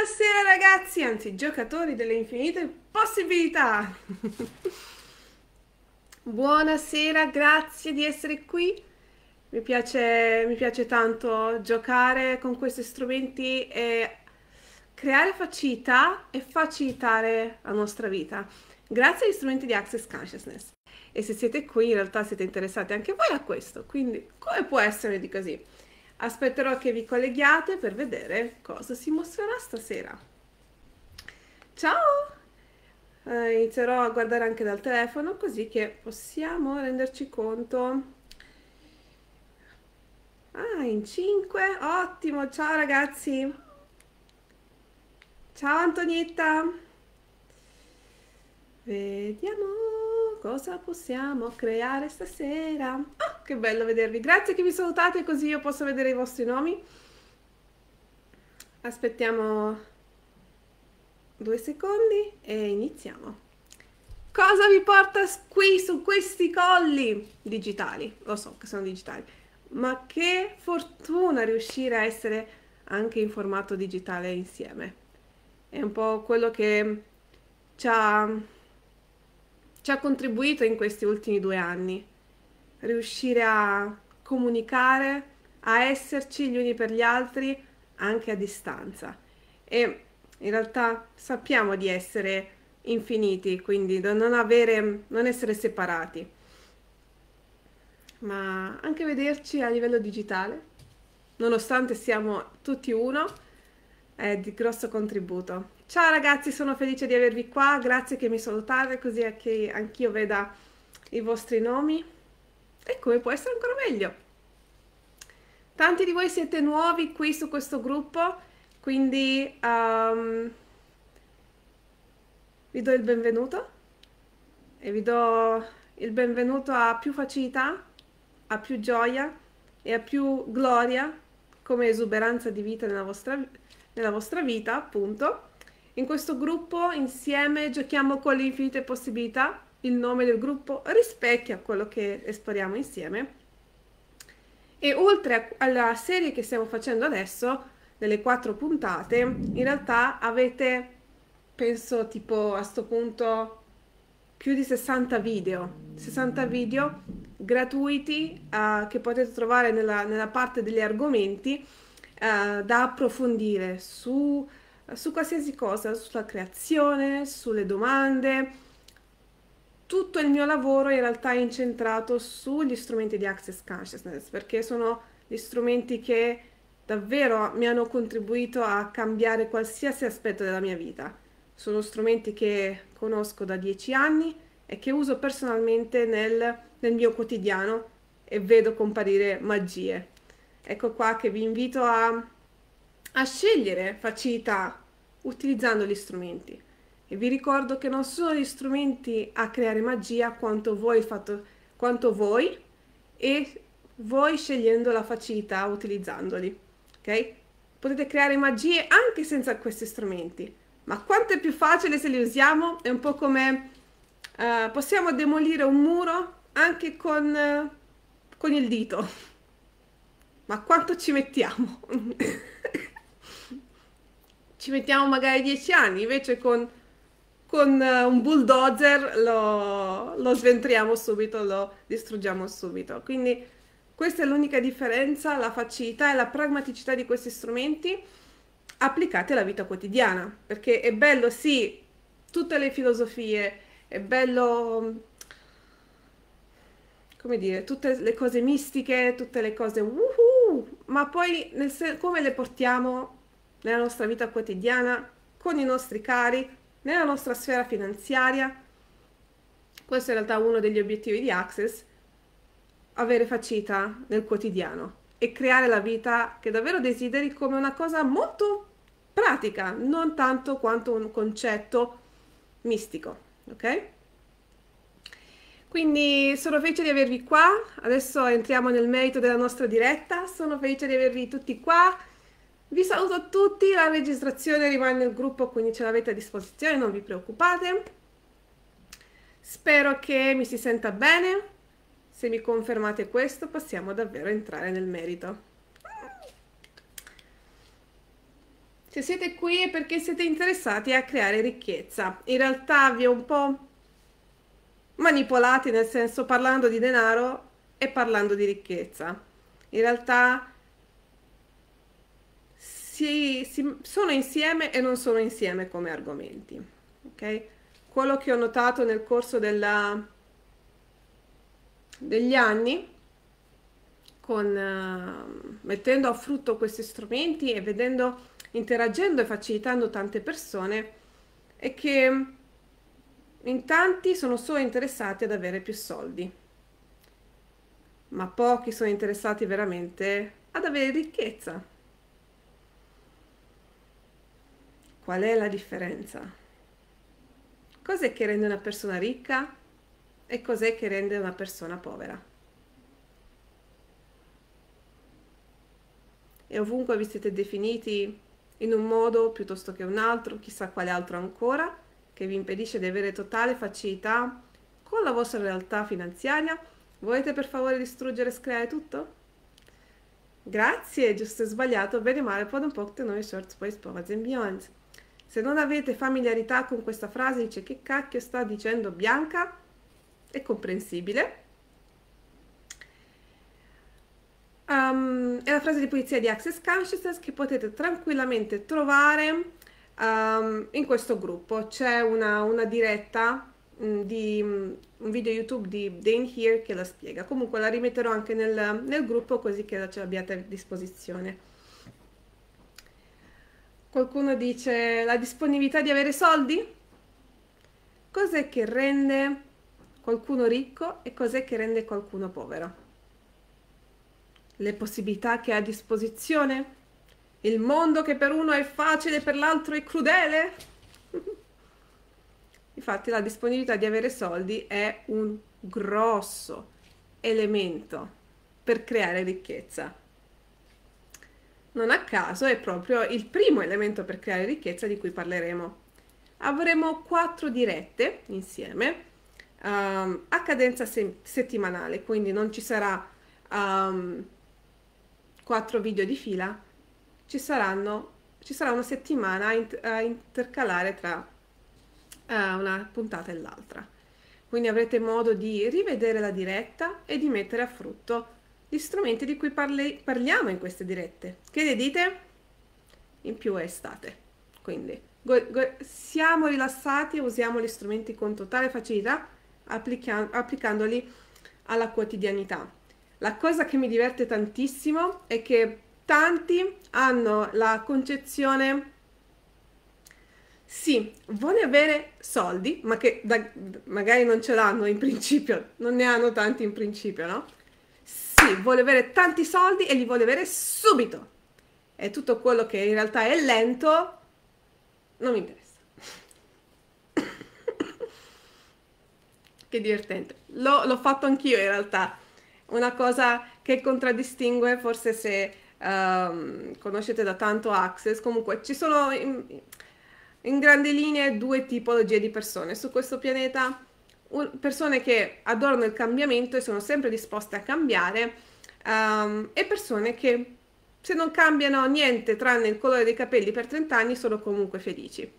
Buonasera ragazzi, anzi giocatori delle infinite possibilità. Buonasera, grazie di essere qui. Mi piace, mi piace tanto giocare con questi strumenti e creare facilità e facilitare la nostra vita grazie agli strumenti di Access Consciousness. E se siete qui in realtà siete interessati anche voi a questo, quindi come può essere di così? Aspetterò che vi colleghiate per vedere cosa si mostrerà stasera. Ciao! Uh, inizierò a guardare anche dal telefono così che possiamo renderci conto. Ah, in 5, ottimo, ciao ragazzi! Ciao Antonietta! Vediamo cosa possiamo creare stasera. Oh, che bello vedervi. Grazie che vi salutate così io posso vedere i vostri nomi. Aspettiamo due secondi e iniziamo. Cosa vi porta qui su questi colli digitali? Lo so che sono digitali, ma che fortuna riuscire a essere anche in formato digitale insieme. È un po' quello che ci ha ci ha contribuito in questi ultimi due anni. Riuscire a comunicare, a esserci gli uni per gli altri anche a distanza. E in realtà sappiamo di essere infiniti, quindi non, avere, non essere separati, ma anche vederci a livello digitale, nonostante siamo tutti uno, è di grosso contributo. Ciao ragazzi, sono felice di avervi qua, grazie che mi salutate così che anch'io veda i vostri nomi e come può essere ancora meglio. Tanti di voi siete nuovi qui su questo gruppo, quindi um, vi do il benvenuto e vi do il benvenuto a più facilità, a più gioia e a più gloria come esuberanza di vita nella vostra, nella vostra vita, appunto. In questo gruppo insieme giochiamo con le infinite possibilità. Il nome del gruppo rispecchia quello che esploriamo insieme. E oltre alla serie che stiamo facendo adesso, delle quattro puntate, in realtà avete, penso tipo a sto punto, più di 60 video. 60 video gratuiti uh, che potete trovare nella, nella parte degli argomenti uh, da approfondire su su qualsiasi cosa, sulla creazione, sulle domande. Tutto il mio lavoro in realtà è incentrato sugli strumenti di Access Consciousness perché sono gli strumenti che davvero mi hanno contribuito a cambiare qualsiasi aspetto della mia vita. Sono strumenti che conosco da dieci anni e che uso personalmente nel, nel mio quotidiano e vedo comparire magie. Ecco qua che vi invito a a scegliere facilità utilizzando gli strumenti. E vi ricordo che non sono gli strumenti a creare magia quanto voi, fatto, quanto voi e voi scegliendo la facilità utilizzandoli. Ok? Potete creare magie anche senza questi strumenti, ma quanto è più facile se li usiamo? È un po' come uh, possiamo demolire un muro anche con, uh, con il dito. Ma quanto ci mettiamo? ci mettiamo magari dieci anni, invece con, con uh, un bulldozer lo, lo sventriamo subito, lo distruggiamo subito. Quindi questa è l'unica differenza, la facilità e la pragmaticità di questi strumenti applicati alla vita quotidiana, perché è bello sì tutte le filosofie, è bello come dire, tutte le cose mistiche, tutte le cose woohoo, ma poi nel come le portiamo nella nostra vita quotidiana, con i nostri cari, nella nostra sfera finanziaria. Questo è in realtà uno degli obiettivi di Access, avere facilità nel quotidiano e creare la vita che davvero desideri come una cosa molto pratica, non tanto quanto un concetto mistico, ok? Quindi sono felice di avervi qua, adesso entriamo nel merito della nostra diretta, sono felice di avervi tutti qua, vi saluto a tutti, la registrazione rimane nel gruppo, quindi ce l'avete a disposizione, non vi preoccupate. Spero che mi si senta bene. Se mi confermate questo, possiamo davvero entrare nel merito. Se siete qui è perché siete interessati a creare ricchezza. In realtà vi ho un po' manipolati, nel senso parlando di denaro e parlando di ricchezza. In realtà si, si, sono insieme e non sono insieme come argomenti. Ok? Quello che ho notato nel corso della, degli anni, con, uh, mettendo a frutto questi strumenti e vedendo, interagendo e facilitando tante persone, è che in tanti sono solo interessati ad avere più soldi, ma pochi sono interessati veramente ad avere ricchezza. Qual è la differenza? Cos'è che rende una persona ricca e cos'è che rende una persona povera? E ovunque vi siete definiti in un modo piuttosto che un altro, chissà quale altro ancora, che vi impedisce di avere totale facilità con la vostra realtà finanziaria, volete per favore distruggere e screare tutto? Grazie, giusto e sbagliato, bene o male, poi un po' noi shorts, poi spovaz and beyond. Se non avete familiarità con questa frase, dice che cacchio sta dicendo Bianca, è comprensibile. Um, è la frase di pulizia di Access Consciousness che potete tranquillamente trovare um, in questo gruppo. C'è una, una diretta um, di um, un video YouTube di Dane Here che la spiega. Comunque la rimetterò anche nel, nel gruppo così che ce l'abbiate a disposizione. Qualcuno dice la disponibilità di avere soldi? Cos'è che rende qualcuno ricco e cos'è che rende qualcuno povero? Le possibilità che ha a disposizione? Il mondo che per uno è facile e per l'altro è crudele? Infatti la disponibilità di avere soldi è un grosso elemento per creare ricchezza non a caso è proprio il primo elemento per creare ricchezza di cui parleremo. Avremo quattro dirette insieme um, a cadenza se- settimanale, quindi non ci sarà um, quattro video di fila, ci, saranno, ci sarà una settimana a, int- a intercalare tra uh, una puntata e l'altra. Quindi avrete modo di rivedere la diretta e di mettere a frutto gli strumenti di cui parli, parliamo in queste dirette. Che ne dite? In più è estate, quindi go, go, siamo rilassati e usiamo gli strumenti con totale facilità applica, applicandoli alla quotidianità. La cosa che mi diverte tantissimo è che tanti hanno la concezione sì, vuole avere soldi, ma che da, magari non ce l'hanno in principio, non ne hanno tanti in principio, no? Sì, vuole avere tanti soldi e li vuole avere subito. E tutto quello che in realtà è lento non mi interessa. che divertente. L'ho, l'ho, fatto anch'io in realtà. Una cosa che contraddistingue, forse se um, conoscete da tanto Access, comunque ci sono in, in grandi linee due tipologie di persone su questo pianeta persone che adorano il cambiamento e sono sempre disposte a cambiare um, e persone che se non cambiano niente tranne il colore dei capelli per 30 anni sono comunque felici.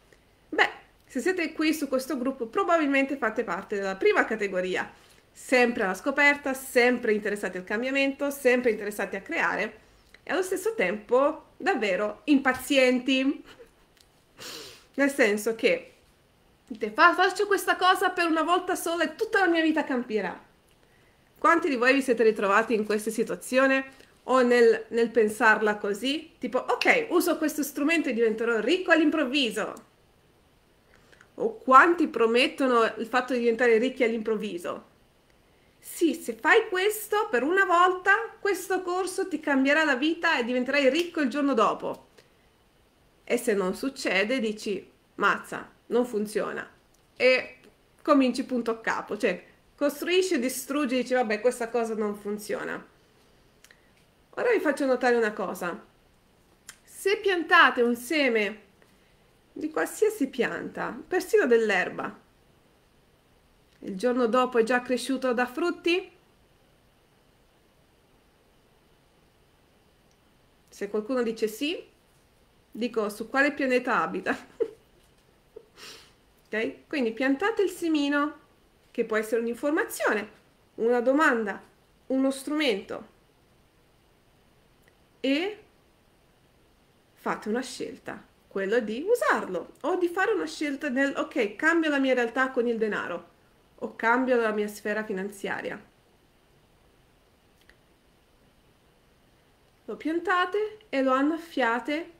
Beh, se siete qui su questo gruppo probabilmente fate parte della prima categoria, sempre alla scoperta, sempre interessati al cambiamento, sempre interessati a creare e allo stesso tempo davvero impazienti. Nel senso che Fa, faccio questa cosa per una volta sola e tutta la mia vita cambierà. Quanti di voi vi siete ritrovati in questa situazione o nel, nel pensarla così? Tipo, ok, uso questo strumento e diventerò ricco all'improvviso. O quanti promettono il fatto di diventare ricchi all'improvviso? Sì, se fai questo per una volta, questo corso ti cambierà la vita e diventerai ricco il giorno dopo. E se non succede, dici, mazza, non funziona. E cominci punto a capo, cioè costruisci, distruggi, dici vabbè questa cosa non funziona. Ora vi faccio notare una cosa. Se piantate un seme di qualsiasi pianta, persino dell'erba, il giorno dopo è già cresciuto da frutti? Se qualcuno dice sì, Dico su quale pianeta abita. ok? Quindi piantate il semino, che può essere un'informazione, una domanda, uno strumento e fate una scelta, quello di usarlo o di fare una scelta nel ok, cambio la mia realtà con il denaro o cambio la mia sfera finanziaria. Lo piantate e lo annaffiate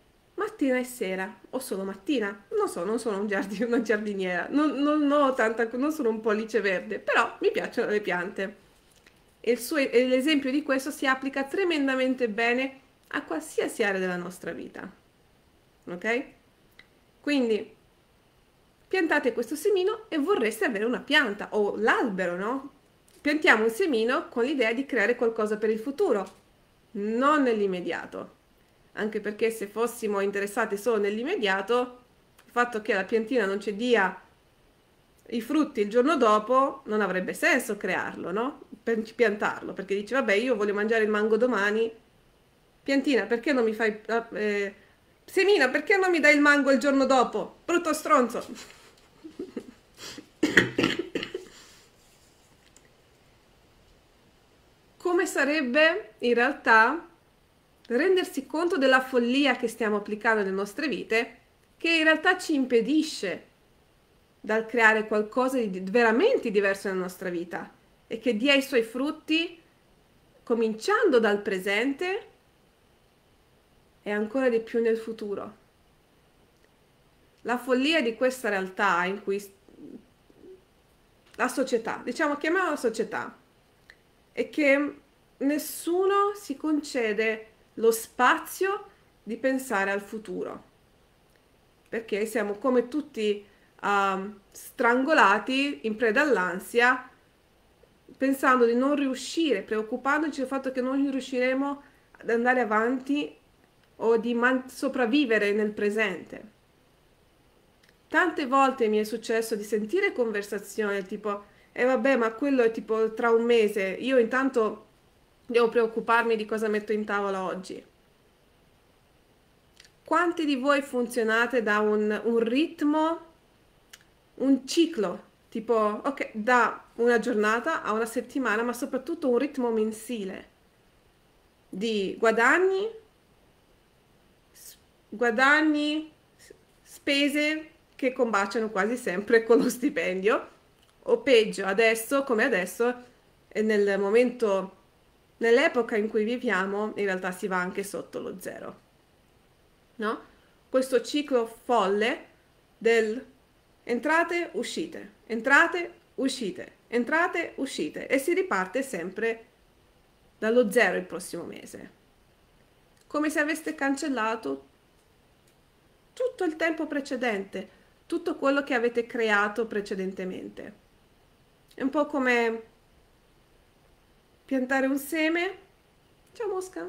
mattina e sera o solo mattina. Non so, non sono un giardino, una giardiniera, non, non, ho tanta, non sono un pollice verde, però mi piacciono le piante. E, suo, l'esempio di questo si applica tremendamente bene a qualsiasi area della nostra vita. Ok? Quindi piantate questo semino e vorreste avere una pianta o l'albero, no? Piantiamo un semino con l'idea di creare qualcosa per il futuro, non nell'immediato. Anche perché se fossimo interessati solo nell'immediato, il fatto che la piantina non ci dia i frutti il giorno dopo non avrebbe senso crearlo, no? Per piantarlo, perché dici vabbè io voglio mangiare il mango domani, piantina perché non mi fai... Eh, Semina perché non mi dai il mango il giorno dopo? Brutto stronzo! Come sarebbe in realtà rendersi conto della follia che stiamo applicando nelle nostre vite, che in realtà ci impedisce dal creare qualcosa di veramente diverso nella nostra vita e che dia i suoi frutti cominciando dal presente e ancora di più nel futuro. La follia di questa realtà in cui la società, diciamo chiamiamola società, è che nessuno si concede lo spazio di pensare al futuro. Perché siamo come tutti uh, strangolati in preda all'ansia, pensando di non riuscire, preoccupandoci del fatto che non riusciremo ad andare avanti o di man- sopravvivere nel presente. Tante volte mi è successo di sentire conversazioni tipo, e eh vabbè, ma quello è tipo tra un mese, io intanto devo preoccuparmi di cosa metto in tavola oggi. Quanti di voi funzionate da un, un ritmo, un ciclo, tipo, ok, da una giornata a una settimana, ma soprattutto un ritmo mensile di guadagni, guadagni, spese che combaciano quasi sempre con lo stipendio, o peggio, adesso come adesso, nel momento nell'epoca in cui viviamo in realtà si va anche sotto lo zero. No? Questo ciclo folle del entrate, uscite, entrate, uscite, entrate, uscite e si riparte sempre dallo zero il prossimo mese. Come se aveste cancellato tutto il tempo precedente, tutto quello che avete creato precedentemente. È un po' come piantare un seme. Ciao mosca.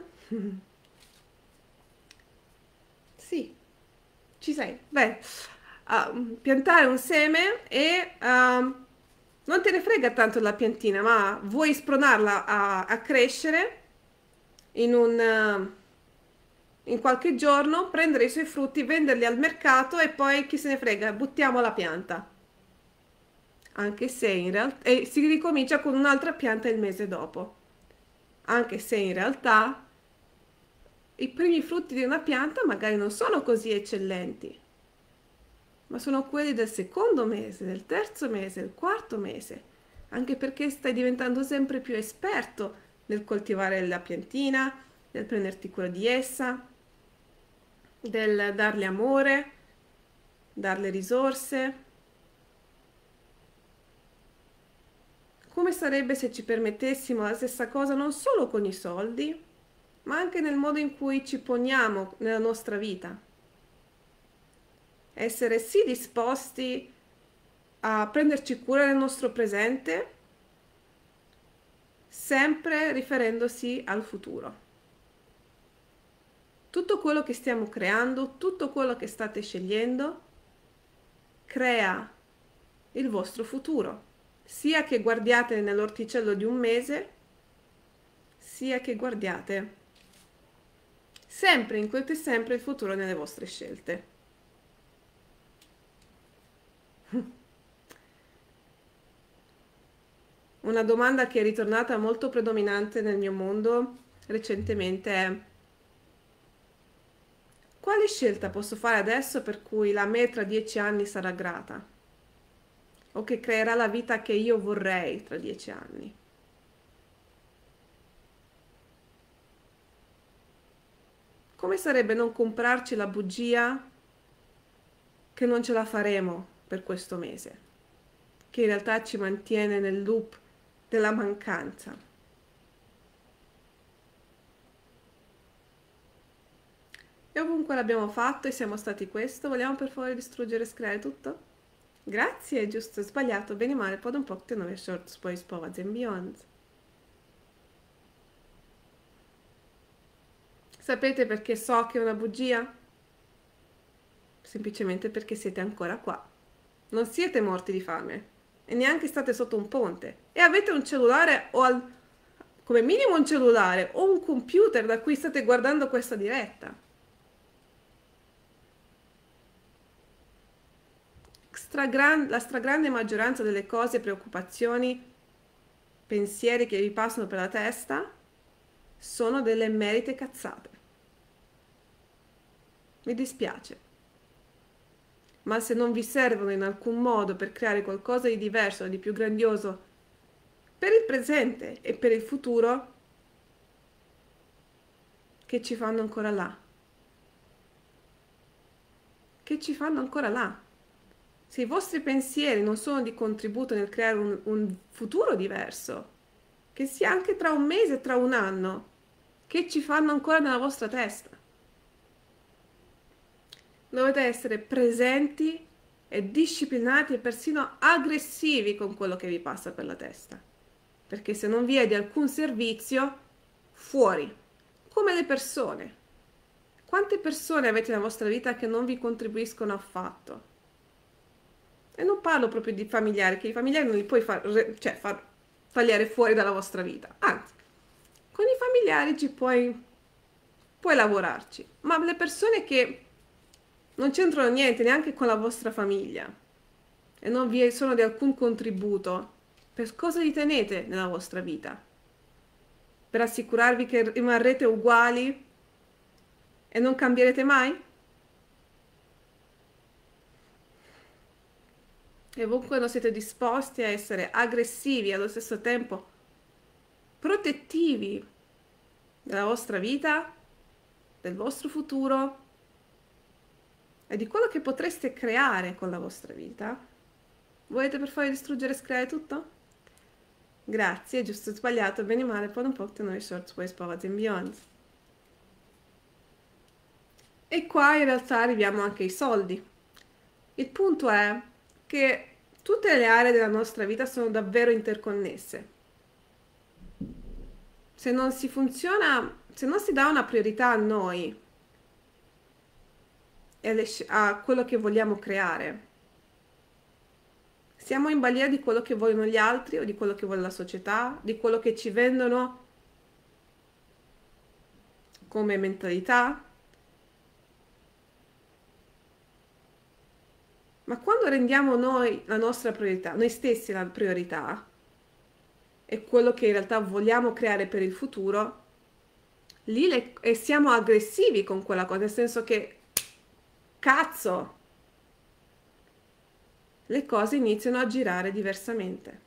sì, ci sei. Beh, uh, piantare un seme e uh, non te ne frega tanto la piantina, ma vuoi spronarla a, a crescere in un... Uh, in qualche giorno, prendere i suoi frutti, venderli al mercato e poi chi se ne frega, buttiamo la pianta. Anche se in realtà e si ricomincia con un'altra pianta il mese dopo. Anche se in realtà i primi frutti di una pianta magari non sono così eccellenti, ma sono quelli del secondo mese, del terzo mese, del quarto mese, anche perché stai diventando sempre più esperto nel coltivare la piantina, nel prenderti cura di essa, del darle amore, darle risorse. Come sarebbe se ci permettessimo la stessa cosa non solo con i soldi, ma anche nel modo in cui ci poniamo nella nostra vita? Essere sì disposti a prenderci cura del nostro presente, sempre riferendosi al futuro tutto quello che stiamo creando, tutto quello che state scegliendo, crea il vostro futuro, sia che guardiate nell'orticello di un mese, sia che guardiate Sempre, includete sempre il futuro nelle vostre scelte. Una domanda che è ritornata molto predominante nel mio mondo recentemente è quale scelta posso fare adesso per cui la me tra dieci anni sarà grata? O che creerà la vita che io vorrei tra dieci anni? Come sarebbe non comprarci la bugia che non ce la faremo per questo mese, che in realtà ci mantiene nel loop della mancanza? E ovunque l'abbiamo fatto e siamo stati questo, vogliamo per favore distruggere e screare tutto? Grazie, giusto, sbagliato, bene male, pod un po' te nove short, poi spovaz and beyond. Sapete perché so che è una bugia? Semplicemente perché siete ancora qua. Non siete morti di fame e neanche state sotto un ponte e avete un cellulare o al, come minimo un cellulare o un computer da cui state guardando questa diretta. Stragran- la stragrande maggioranza delle cose, preoccupazioni, pensieri che vi passano per la testa sono delle merite cazzate. Mi dispiace. Ma se non vi servono in alcun modo per creare qualcosa di diverso, di più grandioso per il presente e per il futuro, che ci fanno ancora là? Che ci fanno ancora là? Se i vostri pensieri non sono di contributo nel creare un, un futuro diverso, che sia anche tra un mese, tra un anno, che ci fanno ancora nella vostra testa. Dovete essere presenti e disciplinati e persino aggressivi con quello che vi passa per la testa. Perché se non vi è di alcun servizio, fuori. Come le persone. Quante persone avete nella vostra vita che non vi contribuiscono affatto? E non parlo proprio di familiari, che i familiari non li puoi far, cioè, far tagliare fuori dalla vostra vita. Anzi, con i familiari ci puoi, puoi lavorarci. Ma le persone che non c'entrano niente neanche con la vostra famiglia e non vi sono di alcun contributo, per cosa li tenete nella vostra vita? Per assicurarvi che rimarrete uguali e non cambierete mai? E ovunque non siete disposti a essere aggressivi allo stesso tempo protettivi della vostra vita, del vostro futuro e di quello che potreste creare con la vostra vita, volete per fare distruggere e screare tutto? Grazie, giusto o sbagliato, bene o male, poi un po' noi short ways poverty and beyond. E qua in realtà arriviamo anche ai soldi. Il punto è che tutte le aree della nostra vita sono davvero interconnesse. Se non si funziona, se non si dà una priorità a noi e a quello che vogliamo creare, siamo in balia di quello che vogliono gli altri o di quello che vuole la società, di quello che ci vendono come mentalità, Ma quando rendiamo noi la nostra priorità, noi stessi la priorità, e quello che in realtà vogliamo creare per il futuro, lì le, e siamo aggressivi con quella cosa, nel senso che cazzo, le cose iniziano a girare diversamente.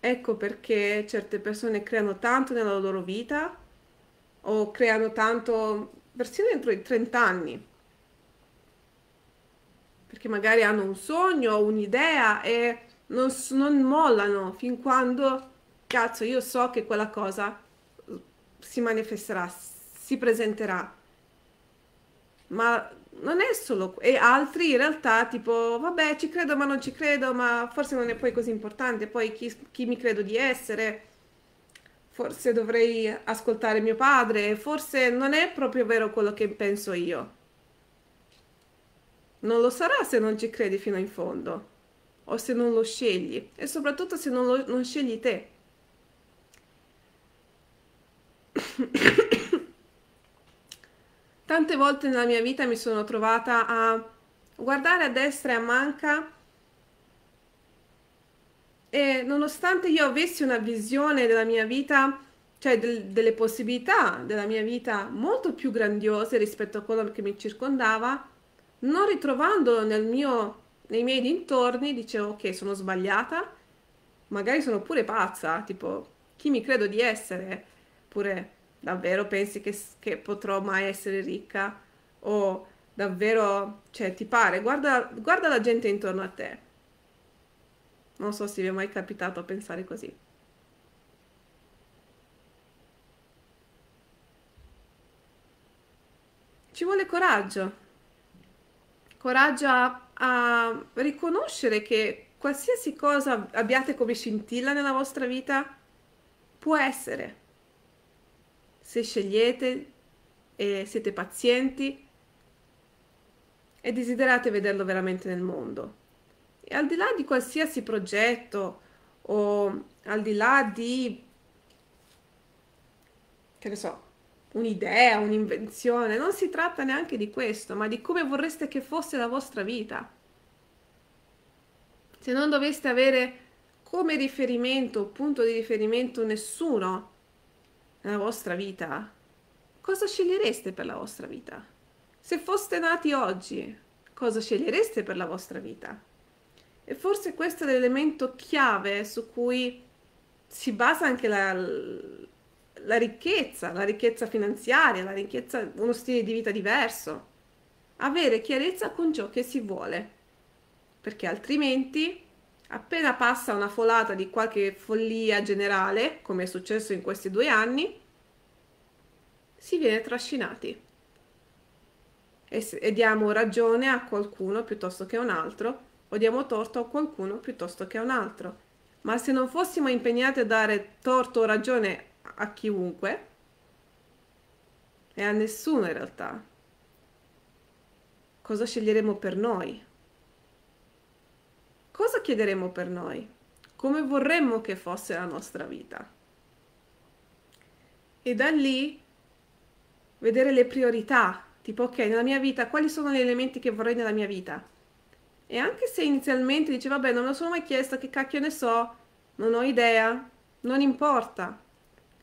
Ecco perché certe persone creano tanto nella loro vita o creano tanto persino entro i 30 anni perché magari hanno un sogno, un'idea e non, non mollano fin quando, cazzo, io so che quella cosa si manifesterà, si presenterà. Ma non è solo... E altri in realtà tipo, vabbè, ci credo ma non ci credo, ma forse non è poi così importante, poi chi, chi mi credo di essere, forse dovrei ascoltare mio padre, forse non è proprio vero quello che penso io. Non lo sarà se non ci credi fino in fondo, o se non lo scegli, e soprattutto se non, lo, non scegli te. Tante volte nella mia vita mi sono trovata a guardare a destra e a manca e nonostante io avessi una visione della mia vita, cioè del- delle possibilità della mia vita molto più grandiose rispetto a quello che mi circondava, non ritrovandolo nel mio, nei miei dintorni, dicevo ok, sono sbagliata, magari sono pure pazza, tipo chi mi credo di essere, pure davvero pensi che, che potrò mai essere ricca o davvero, cioè ti pare, guarda, guarda la gente intorno a te. Non so se vi è mai capitato a pensare così. Ci vuole coraggio, coraggio a, a riconoscere che qualsiasi cosa abbiate come scintilla nella vostra vita può essere. Se scegliete e siete pazienti e desiderate vederlo veramente nel mondo. E al di là di qualsiasi progetto o al di là di, che ne so, un'idea, un'invenzione, non si tratta neanche di questo, ma di come vorreste che fosse la vostra vita. Se non doveste avere come riferimento, punto di riferimento nessuno nella vostra vita, cosa scegliereste per la vostra vita? Se foste nati oggi, cosa scegliereste per la vostra vita? E forse questo è l'elemento chiave su cui si basa anche la, la ricchezza, la ricchezza finanziaria, la ricchezza, uno stile di vita diverso. Avere chiarezza con ciò che si vuole, perché altrimenti, appena passa una folata di qualche follia generale, come è successo in questi due anni, si viene trascinati e, e diamo ragione a qualcuno piuttosto che a un altro, o diamo torto a qualcuno piuttosto che a un altro. Ma se non fossimo impegnati a dare torto o ragione a chiunque e a nessuno in realtà. Cosa sceglieremo per noi? Cosa chiederemo per noi? Come vorremmo che fosse la nostra vita? E da lì vedere le priorità, tipo ok, nella mia vita quali sono gli elementi che vorrei nella mia vita? E anche se inizialmente dice vabbè non me lo sono mai chiesto, che cacchio ne so, non ho idea, non importa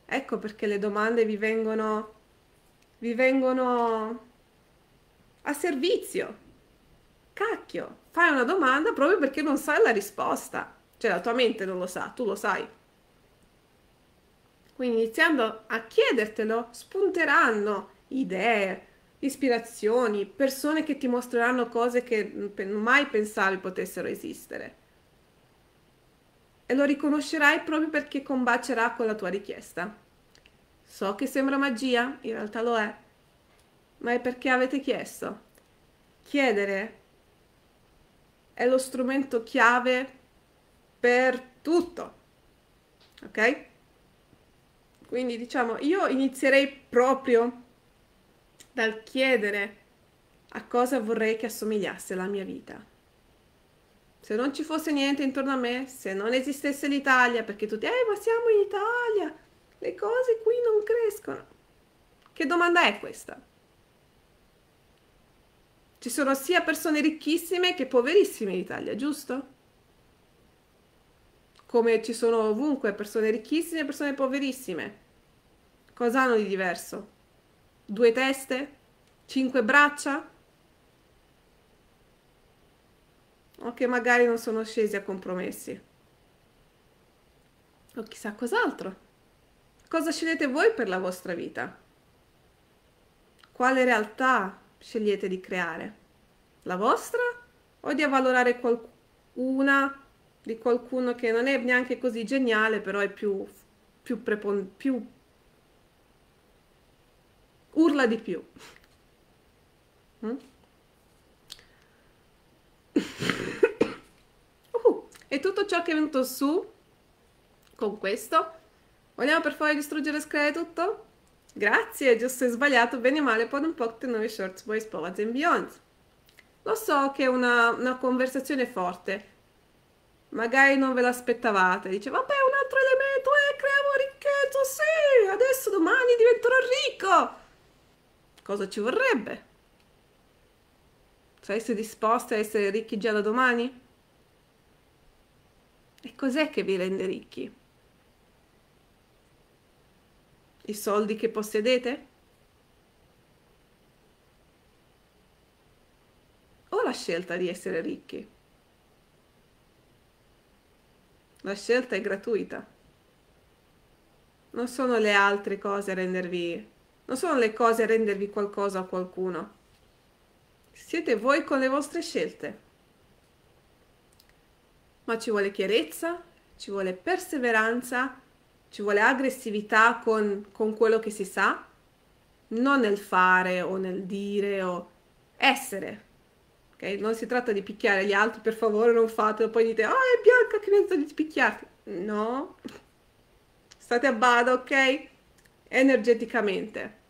Ecco perché le domande vi vengono, vi vengono a servizio. Cacchio, fai una domanda proprio perché non sai la risposta. Cioè la tua mente non lo sa, tu lo sai. Quindi iniziando a chiedertelo, spunteranno idee, ispirazioni, persone che ti mostreranno cose che mai pensavi potessero esistere lo riconoscerai proprio perché combacerà con la tua richiesta. So che sembra magia, in realtà lo è, ma è perché avete chiesto. Chiedere è lo strumento chiave per tutto. Ok? Quindi diciamo, io inizierei proprio dal chiedere a cosa vorrei che assomigliasse la mia vita se non ci fosse niente intorno a me, se non esistesse l'Italia, perché tutti, eh, ma siamo in Italia, le cose qui non crescono. Che domanda è questa? Ci sono sia persone ricchissime che poverissime in Italia, giusto? Come ci sono ovunque persone ricchissime e persone poverissime. Cosa hanno di diverso? Due teste? Cinque braccia? O che magari non sono scesi a compromessi. O chissà cos'altro. Cosa scegliete voi per la vostra vita? Quale realtà scegliete di creare? La vostra o di avvalorare qualcuna di qualcuno che non è neanche così geniale, però è più, più, prepon- più urla di più. Mm? E tutto ciò che è venuto su con questo. Vogliamo per favore distruggere e screare tutto? Grazie, giusto e sbagliato, bene o male, pod un po' noi shorts, boys, povaz and beyond. Lo so che è una, una conversazione forte, magari non ve l'aspettavate, dice vabbè un altro elemento eh, creiamo ricchezza, sì, adesso domani diventerò ricco. Cosa ci vorrebbe? Sareste disposti a essere ricchi già da domani? E cos'è che vi rende ricchi? I soldi che possedete? O la scelta di essere ricchi? La scelta è gratuita. Non sono le altre cose a rendervi... Non sono le cose a rendervi qualcosa a qualcuno. Siete voi con le vostre scelte. Ma ci vuole chiarezza, ci vuole perseveranza, ci vuole aggressività con, con quello che si sa, non nel fare o nel dire o essere. Okay? Non si tratta di picchiare gli altri, per favore non fatelo, poi dite, ah oh, è bianca che pensa di picchiarti. No, state a bada, ok? Energeticamente.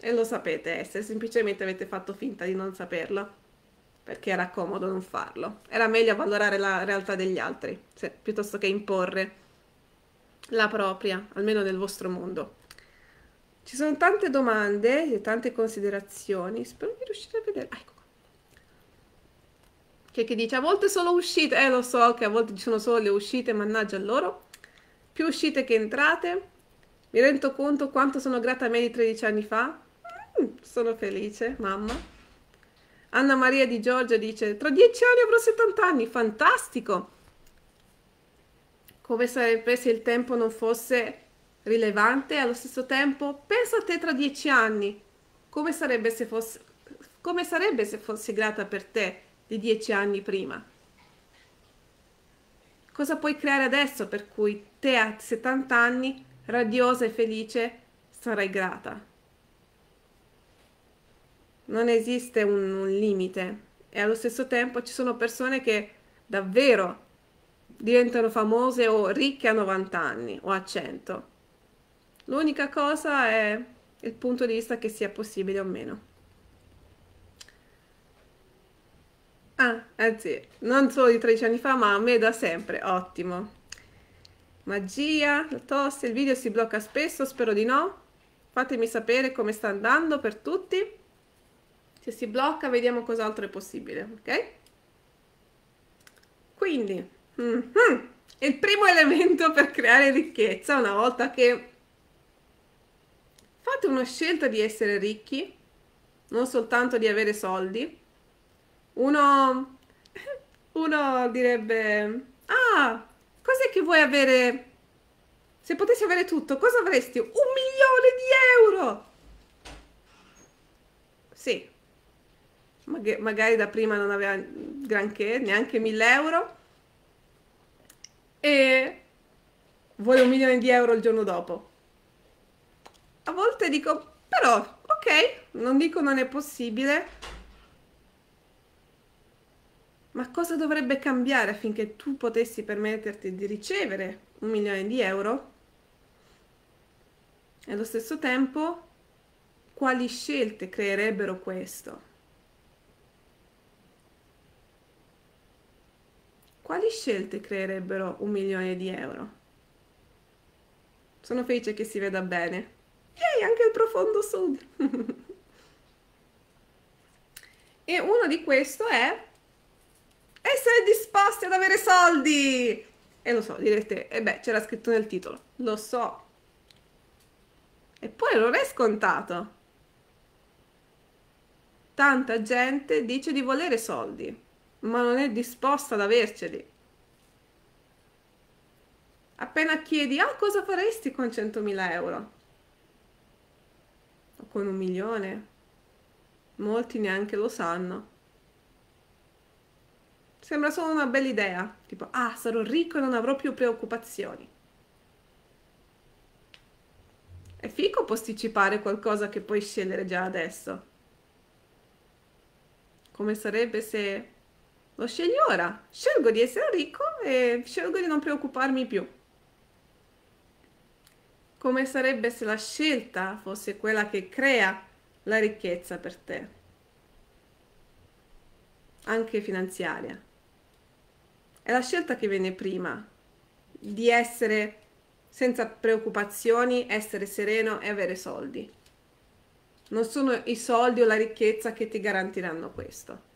E lo sapete essere, semplicemente avete fatto finta di non saperlo, perché era comodo non farlo. Era meglio valorare la realtà degli altri, se, piuttosto che imporre la propria, almeno nel vostro mondo. Ci sono tante domande e tante considerazioni, spero di riuscire a vedere. Ah, ecco che, che dice a volte solo uscite, eh lo so che a volte ci sono solo le uscite, mannaggia loro, più uscite che entrate, mi rendo conto quanto sono grata a me di 13 anni fa, sono felice, mamma. Anna Maria di Giorgia dice, tra 10 anni avrò 70 anni, fantastico! Come sarebbe se il tempo non fosse rilevante allo stesso tempo? Pensa a te tra 10 anni, come sarebbe se fosse, come sarebbe se fossi grata per te? di dieci anni prima. Cosa puoi creare adesso per cui te a 70 anni, radiosa e felice, sarai grata? Non esiste un, un limite e allo stesso tempo ci sono persone che davvero diventano famose o ricche a 90 anni o a 100. L'unica cosa è il punto di vista che sia possibile o meno. Ah, anzi, non solo di 13 anni fa, ma a me da sempre. Ottimo. Magia, tosse, il video si blocca spesso, spero di no. Fatemi sapere come sta andando per tutti. Se si blocca, vediamo cos'altro è possibile, ok? Quindi, mm -hmm, il primo elemento per creare ricchezza, una volta che fate una scelta di essere ricchi, non soltanto di avere soldi, uno, uno direbbe, ah, cos'è che vuoi avere? Se potessi avere tutto, cosa avresti? Un milione di euro! Sì, Mag magari da prima non aveva granché, neanche mille euro, e vuole un milione di euro il giorno dopo. A volte dico, però, ok, non dico non è possibile, ma cosa dovrebbe cambiare affinché tu potessi permetterti di ricevere un milione di euro? E allo stesso tempo, quali scelte creerebbero questo? Quali scelte creerebbero un milione di euro? Sono felice che si veda bene. Yay, anche il profondo sud! e uno di questo è essere disposti ad avere soldi! E lo so, direte, e eh beh, c'era scritto nel titolo. Lo so. E poi non è scontato. Tanta gente dice di volere soldi, ma non è disposta ad averceli. Appena chiedi, ah, cosa faresti con 100.000 euro? O con un milione? Molti neanche lo sanno. Sembra solo una bella idea, tipo, ah, sarò ricco e non avrò più preoccupazioni. È fico posticipare qualcosa che puoi scegliere già adesso. Come sarebbe se lo scegli ora? Scelgo di essere ricco e scelgo di non preoccuparmi più. Come sarebbe se la scelta fosse quella che crea la ricchezza per te, anche finanziaria? È la scelta che viene prima, di essere senza preoccupazioni, essere sereno e avere soldi. Non sono i soldi o la ricchezza che ti garantiranno questo.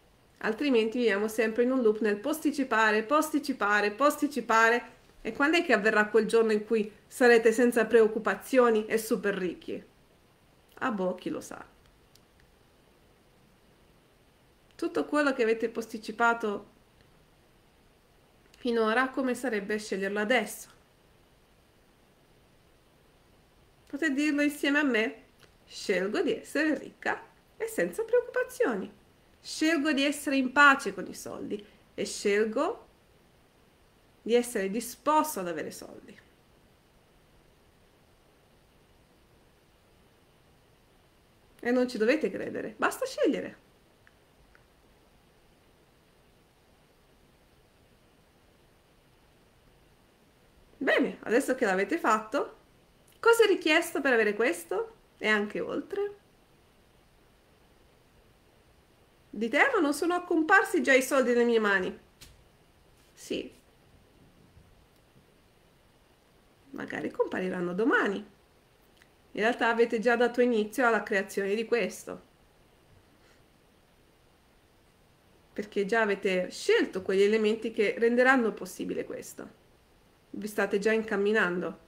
Altrimenti viviamo sempre in un loop nel posticipare, posticipare, posticipare. E quando è che avverrà quel giorno in cui sarete senza preoccupazioni e super ricchi? A boh, chi lo sa. Tutto quello che avete posticipato finora, come sarebbe sceglierlo adesso? Potete dirlo insieme a me? Scelgo di essere ricca e senza preoccupazioni. Scelgo di essere in pace con i soldi e scelgo di essere disposto ad avere soldi. E non ci dovete credere, basta scegliere. Bene, adesso che l'avete fatto, cosa è richiesto per avere questo? E anche oltre? Dite, eh, ma non sono comparsi già i soldi nelle mie mani. Sì. Magari compariranno domani. In realtà avete già dato inizio alla creazione di questo. Perché già avete scelto quegli elementi che renderanno possibile questo vi state già incamminando.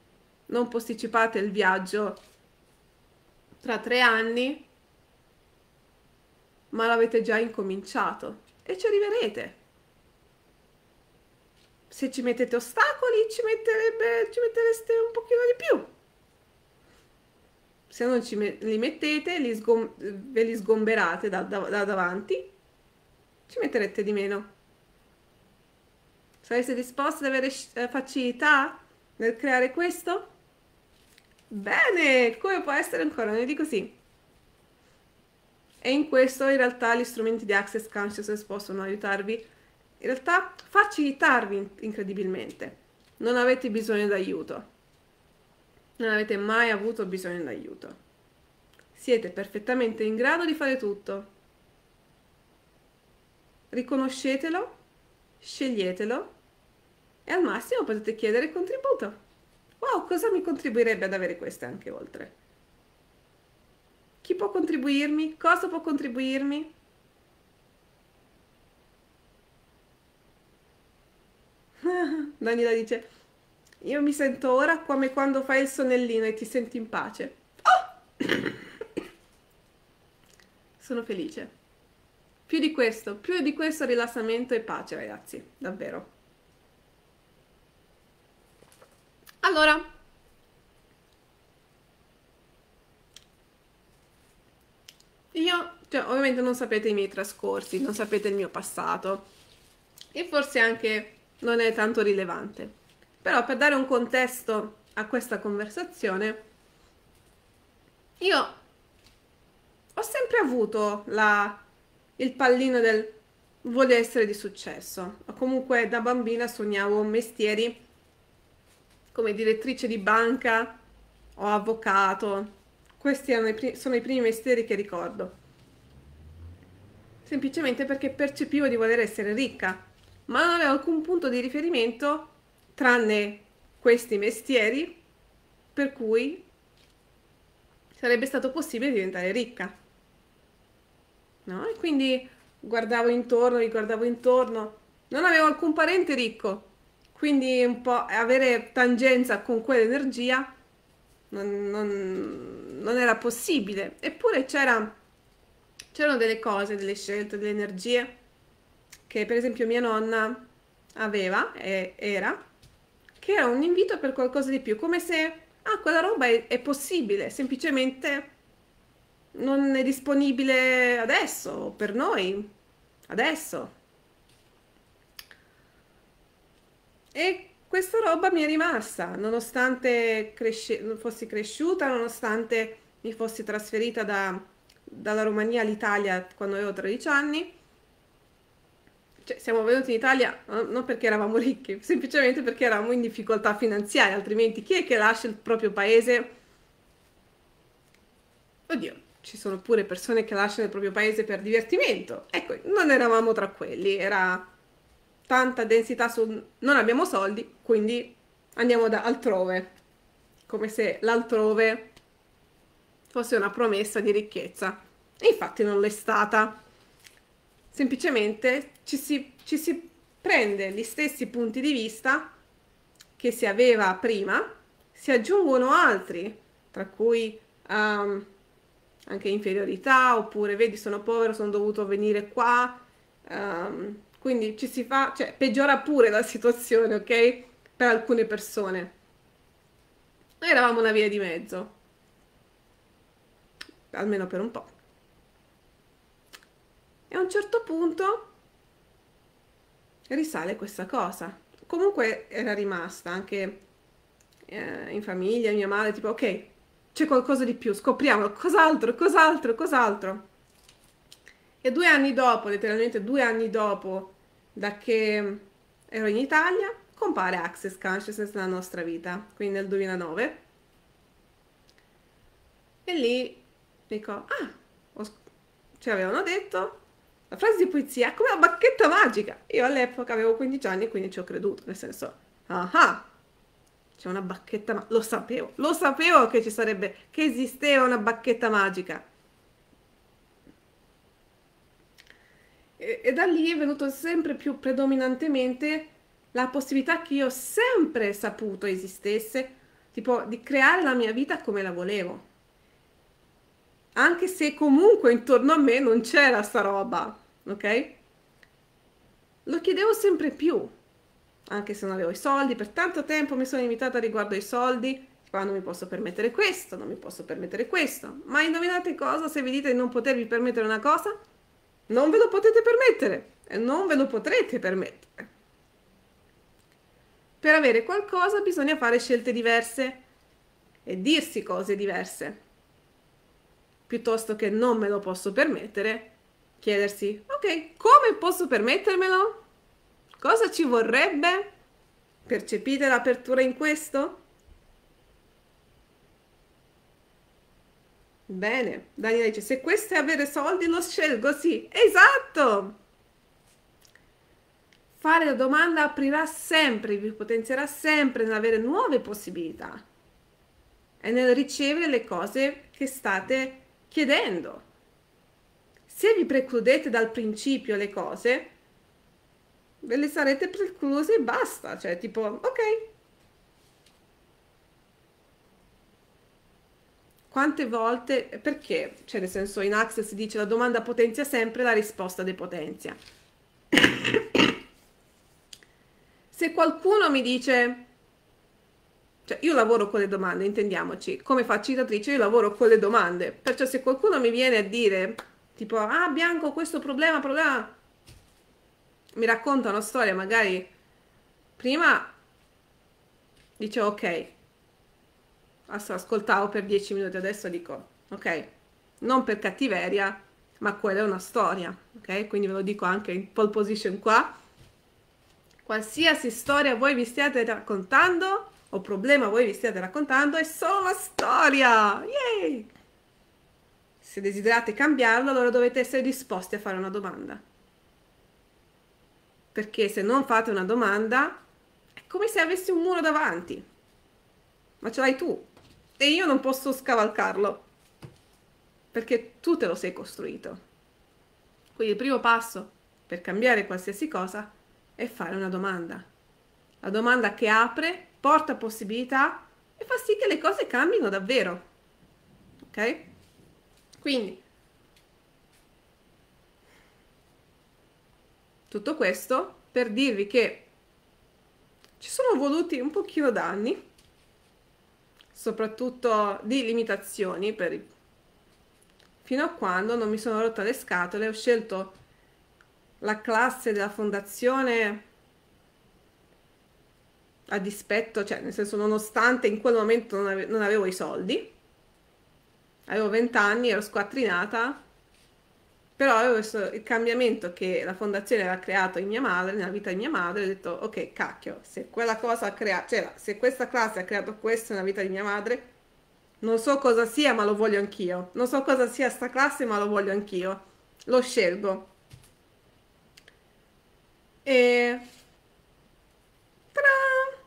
Non posticipate il viaggio tra tre anni, ma l'avete già incominciato e ci arriverete. Se ci mettete ostacoli, ci, ci mettereste un pochino di più. Se non me li mettete, li ve li sgomberate da, da, da davanti, ci metterete di meno. Sareste disposti ad avere eh, facilità nel creare questo? Bene, come può essere ancora meglio di così? E in questo in realtà gli strumenti di Access Consciousness possono aiutarvi, in realtà facilitarvi incredibilmente. Non avete bisogno d'aiuto. Non avete mai avuto bisogno d'aiuto. Siete perfettamente in grado di fare tutto. Riconoscetelo, sceglietelo e al massimo potete chiedere contributo. Wow, cosa mi contribuirebbe ad avere queste anche oltre? Chi può contribuirmi? Cosa può contribuirmi? Daniela dice, io mi sento ora come quando fai il sonnellino e ti senti in pace. Oh! Sono felice. Più di questo, più di questo rilassamento e pace, ragazzi, davvero. Allora, io, cioè, ovviamente non sapete i miei trascorsi, non sapete il mio passato e forse anche non è tanto rilevante. Però per dare un contesto a questa conversazione, io ho sempre avuto la, il pallino del voler essere di successo. Comunque da bambina sognavo mestieri come direttrice di banca o avvocato. Questi i sono i primi mestieri che ricordo. Semplicemente perché percepivo di voler essere ricca, ma non avevo alcun punto di riferimento tranne questi mestieri per cui sarebbe stato possibile diventare ricca. No? E quindi guardavo intorno, mi guardavo intorno, non avevo alcun parente ricco, quindi un po' avere tangenza con quell'energia non, non, non era possibile. Eppure c'era, c'erano delle cose, delle scelte, delle energie che per esempio mia nonna aveva e era, che era un invito per qualcosa di più, come se ah, quella roba è, è possibile, semplicemente non è disponibile adesso, per noi, adesso. E questa roba mi è rimasta, nonostante cresce- fossi cresciuta, nonostante mi fossi trasferita da, dalla Romania all'Italia quando avevo 13 anni. Cioè, siamo venuti in Italia non perché eravamo ricchi, semplicemente perché eravamo in difficoltà finanziaria, altrimenti chi è che lascia il proprio paese? Oddio, ci sono pure persone che lasciano il proprio paese per divertimento. Ecco, non eravamo tra quelli, era tanta densità su non abbiamo soldi, quindi andiamo da altrove, come se l'altrove fosse una promessa di ricchezza. E infatti non l'è stata. Semplicemente ci si, ci si prende gli stessi punti di vista che si aveva prima, si aggiungono altri, tra cui um, anche inferiorità, oppure vedi sono povero, sono dovuto venire qua, um, quindi ci si fa, cioè peggiora pure la situazione, ok? Per alcune persone. Noi eravamo una via di mezzo, almeno per un po'. E a un certo punto risale questa cosa. Comunque era rimasta anche eh, in famiglia, mia madre, tipo, ok, c'è qualcosa di più, scopriamolo, cos'altro, cos'altro, cos'altro. E due anni dopo, letteralmente due anni dopo da che ero in Italia, compare Access Consciousness nella nostra vita, quindi nel 2009. E lì dico, ah, ho, ci avevano detto la frase di poesia come una bacchetta magica. Io all'epoca avevo 15 anni e quindi ci ho creduto, nel senso, ah, c'è una bacchetta magica, lo sapevo, lo sapevo che ci sarebbe, che esisteva una bacchetta magica. E, da lì è venuto sempre più predominantemente la possibilità che io ho sempre saputo esistesse, tipo di creare la mia vita come la volevo anche se comunque intorno a me non c'era sta roba, ok? Lo chiedevo sempre più, anche se non avevo i soldi, per tanto tempo mi sono limitata riguardo ai soldi, qua non mi posso permettere questo, non mi posso permettere questo, ma indovinate cosa? Se vi dite di non potervi permettere una cosa, non ve lo potete permettere e non ve lo potrete permettere. Per avere qualcosa bisogna fare scelte diverse e dirsi cose diverse piuttosto che non me lo posso permettere, chiedersi, ok, come posso permettermelo? Cosa ci vorrebbe? Percepite l'apertura in questo? Bene, Daniela dice, se questo è avere soldi lo scelgo, sì, esatto! Fare la domanda aprirà sempre, vi potenzierà sempre nell'avere nuove possibilità e nel ricevere le cose che state chiedendo. Se vi precludete dal principio le cose, ve le sarete precluse e basta, cioè tipo, ok. Quante volte, perché? Cioè nel senso in Access si dice la domanda potenzia sempre, la risposta depotenzia. Se qualcuno mi dice cioè, io lavoro con le domande, intendiamoci. Come facilitatrice io lavoro con le domande. Perciò se qualcuno mi viene a dire, tipo, ah, Bianco, questo problema, problema... Mi racconta una storia, magari... Prima dice, ok. Ascoltavo per dieci minuti, adesso dico, ok. Non per cattiveria, ma quella è una storia, ok? Quindi ve lo dico anche in pole position qua. Qualsiasi storia voi vi stiate raccontando o problema voi vi stiate raccontando è solo una storia. Yay! Se desiderate cambiarlo, allora dovete essere disposti a fare una domanda. Perché se non fate una domanda, è come se avessi un muro davanti. Ma ce l'hai tu. E io non posso scavalcarlo. Perché tu te lo sei costruito. Quindi il primo passo per cambiare qualsiasi cosa è fare una domanda. La domanda che apre porta possibilità e fa sì che le cose cambino davvero. Ok? Quindi, tutto questo per dirvi che ci sono voluti un pochino d'anni, soprattutto di limitazioni, per... fino a quando non mi sono rotta le scatole, ho scelto la classe della fondazione a dispetto, cioè nel senso nonostante in quel momento non, ave- non avevo i soldi, avevo 20 anni, ero squattrinata, però visto il cambiamento che la fondazione aveva creato in mia madre, nella vita di mia madre, ho detto ok cacchio, se quella cosa ha creato, cioè se questa classe ha creato questo nella vita di mia madre, non so cosa sia ma lo voglio anch'io, non so cosa sia sta classe ma lo voglio anch'io, lo scelgo. E... Ta-da!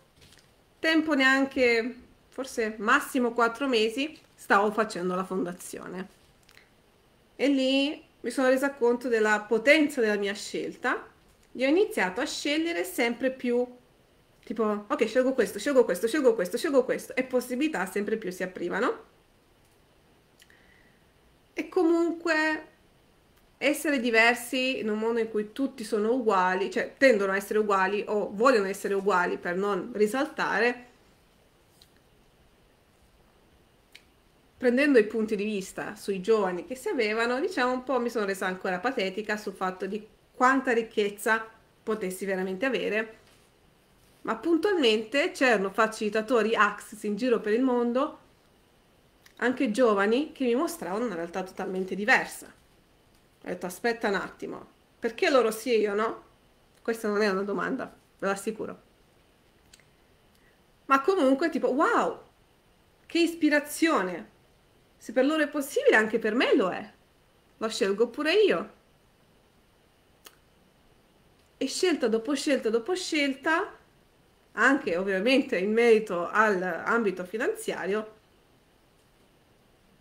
tempo neanche, forse massimo quattro mesi, stavo facendo la fondazione. E lì mi sono resa conto della potenza della mia scelta e ho iniziato a scegliere sempre più, tipo, ok, scelgo questo, scelgo questo, scelgo questo, scelgo questo, e possibilità sempre più si aprivano. E comunque essere diversi in un mondo in cui tutti sono uguali, cioè tendono a essere uguali o vogliono essere uguali per non risaltare, prendendo i punti di vista sui giovani che si avevano, diciamo un po' mi sono resa ancora patetica sul fatto di quanta ricchezza potessi veramente avere, ma puntualmente c'erano facilitatori Axis in giro per il mondo, anche giovani, che mi mostravano una realtà totalmente diversa. Ho detto aspetta un attimo, perché loro sì e io no? Questa non è una domanda, ve l'assicuro. Ma comunque tipo wow, che ispirazione, se per loro è possibile, anche per me lo è. Lo scelgo pure io. E scelta dopo scelta dopo scelta, anche ovviamente in merito all'ambito finanziario,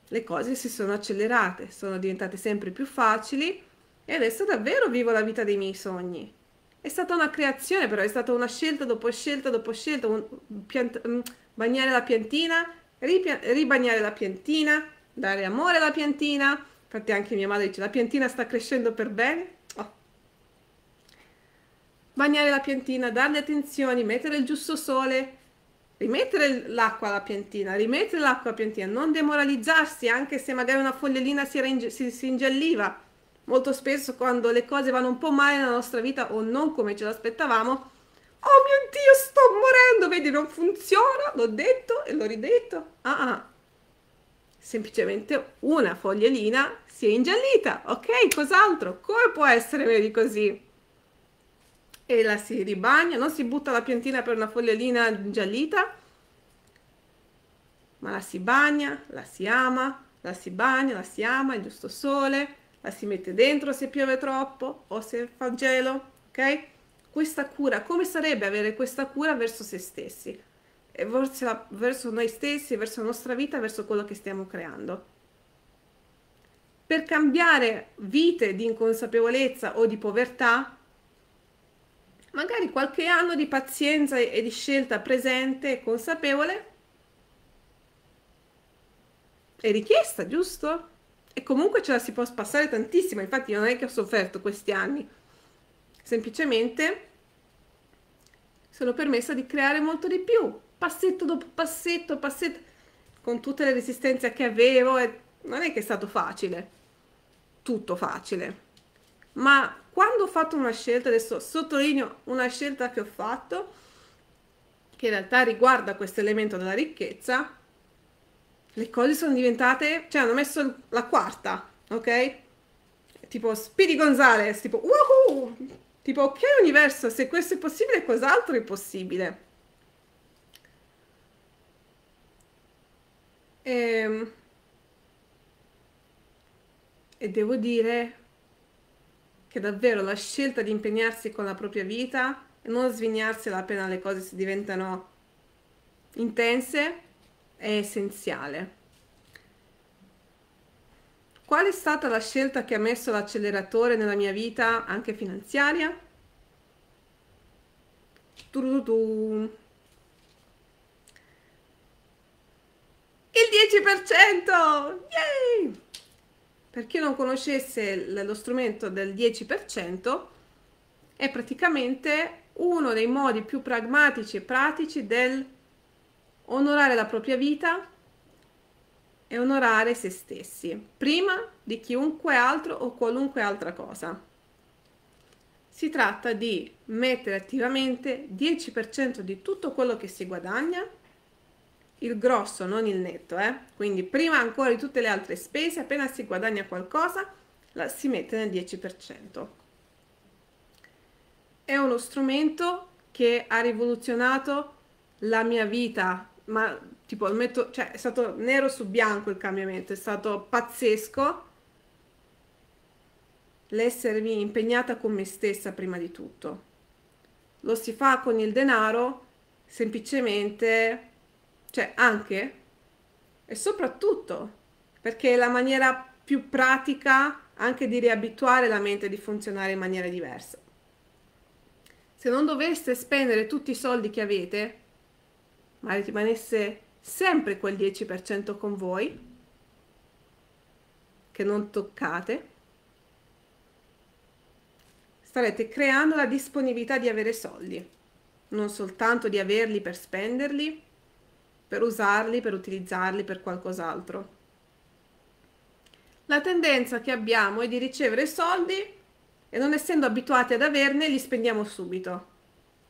le cose si sono accelerate, sono diventate sempre più facili e adesso davvero vivo la vita dei miei sogni. È stata una creazione, però è stata una scelta dopo scelta dopo scelta, un, piant- mm, bagnare la piantina, ribagnare la piantina, dare amore alla piantina. Infatti anche mia madre dice la piantina sta crescendo per bene. Oh. Bagnare la piantina, darle attenzioni, mettere il giusto sole, rimettere l'acqua alla piantina, rimettere l'acqua alla piantina, non demoralizzarsi anche se magari una fogliolina si, inge- si, si ingialliva. Molto spesso quando le cose vanno un po' male nella nostra vita o non come ce l'aspettavamo, Oh mio Dio, sto morendo, vedi, non funziona, l'ho detto e l'ho ridetto. Ah ah. Semplicemente una fogliolina si è ingiallita, ok? Cos'altro? Come può essere meglio di così? E la si ribagna, non si butta la piantina per una fogliolina ingiallita, ma la si bagna, la si ama, la si bagna, la si ama, il giusto sole, la si mette dentro se piove troppo o se fa gelo, ok? Questa cura, come sarebbe avere questa cura verso se stessi, verso, verso noi stessi, verso la nostra vita, verso quello che stiamo creando. Per cambiare vite di inconsapevolezza o di povertà, magari qualche anno di pazienza e di scelta presente e consapevole è richiesta, giusto? E comunque ce la si può spassare tantissimo, infatti non è che ho sofferto questi anni, semplicemente sono permessa di creare molto di più, passetto dopo passetto, passetto, con tutte le resistenze che avevo, e non è che è stato facile, tutto facile, ma quando ho fatto una scelta, adesso sottolineo una scelta che ho fatto, che in realtà riguarda questo elemento della ricchezza, le cose sono diventate, cioè hanno messo la quarta, ok? Tipo Speedy Gonzales, tipo woohoo! Tipo, ok universo, se questo è possibile, cos'altro è possibile? E, ehm, e devo dire che davvero la scelta di impegnarsi con la propria vita e non svignarsela appena le cose si diventano intense è essenziale. Qual è stata la scelta che ha messo l'acceleratore nella mia vita, anche finanziaria? Il 10%! Yay! Per chi non conoscesse lo strumento del 10%, è praticamente uno dei modi più pragmatici e pratici del onorare la propria vita e onorare se stessi, prima di chiunque altro o qualunque altra cosa. Si tratta di mettere attivamente 10% di tutto quello che si guadagna, il grosso, non il netto, eh? quindi prima ancora di tutte le altre spese, appena si guadagna qualcosa, la si mette nel 10%. È uno strumento che ha rivoluzionato la mia vita, ma tipo metto, cioè, è stato nero su bianco il cambiamento, è stato pazzesco l'essermi impegnata con me stessa prima di tutto. Lo si fa con il denaro semplicemente, cioè anche, e soprattutto perché è la maniera più pratica anche di riabituare la mente di funzionare in maniera diversa. Se non doveste spendere tutti i soldi che avete, ma rimanesse sempre quel 10% con voi, che non toccate, starete creando la disponibilità di avere soldi, non soltanto di averli per spenderli, per usarli, per utilizzarli per qualcos'altro. La tendenza che abbiamo è di ricevere soldi e non essendo abituati ad averne li spendiamo subito,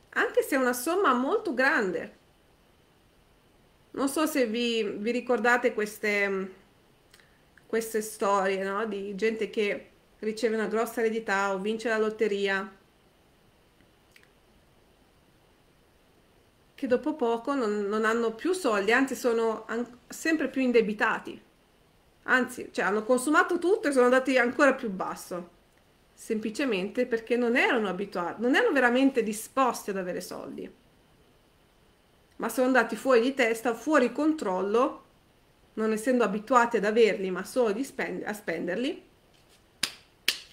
anche se è una somma molto grande. Non so se vi, vi ricordate queste, queste storie no? di gente che riceve una grossa eredità o vince la lotteria, che dopo poco non, non hanno più soldi, anzi sono sempre più indebitati. Anzi, cioè, hanno consumato tutto e sono andati ancora più basso, semplicemente perché non erano abituati, non erano veramente disposti ad avere soldi, ma sono andati fuori di testa, fuori controllo, non essendo abituati ad averli, ma solo spend- a spenderli,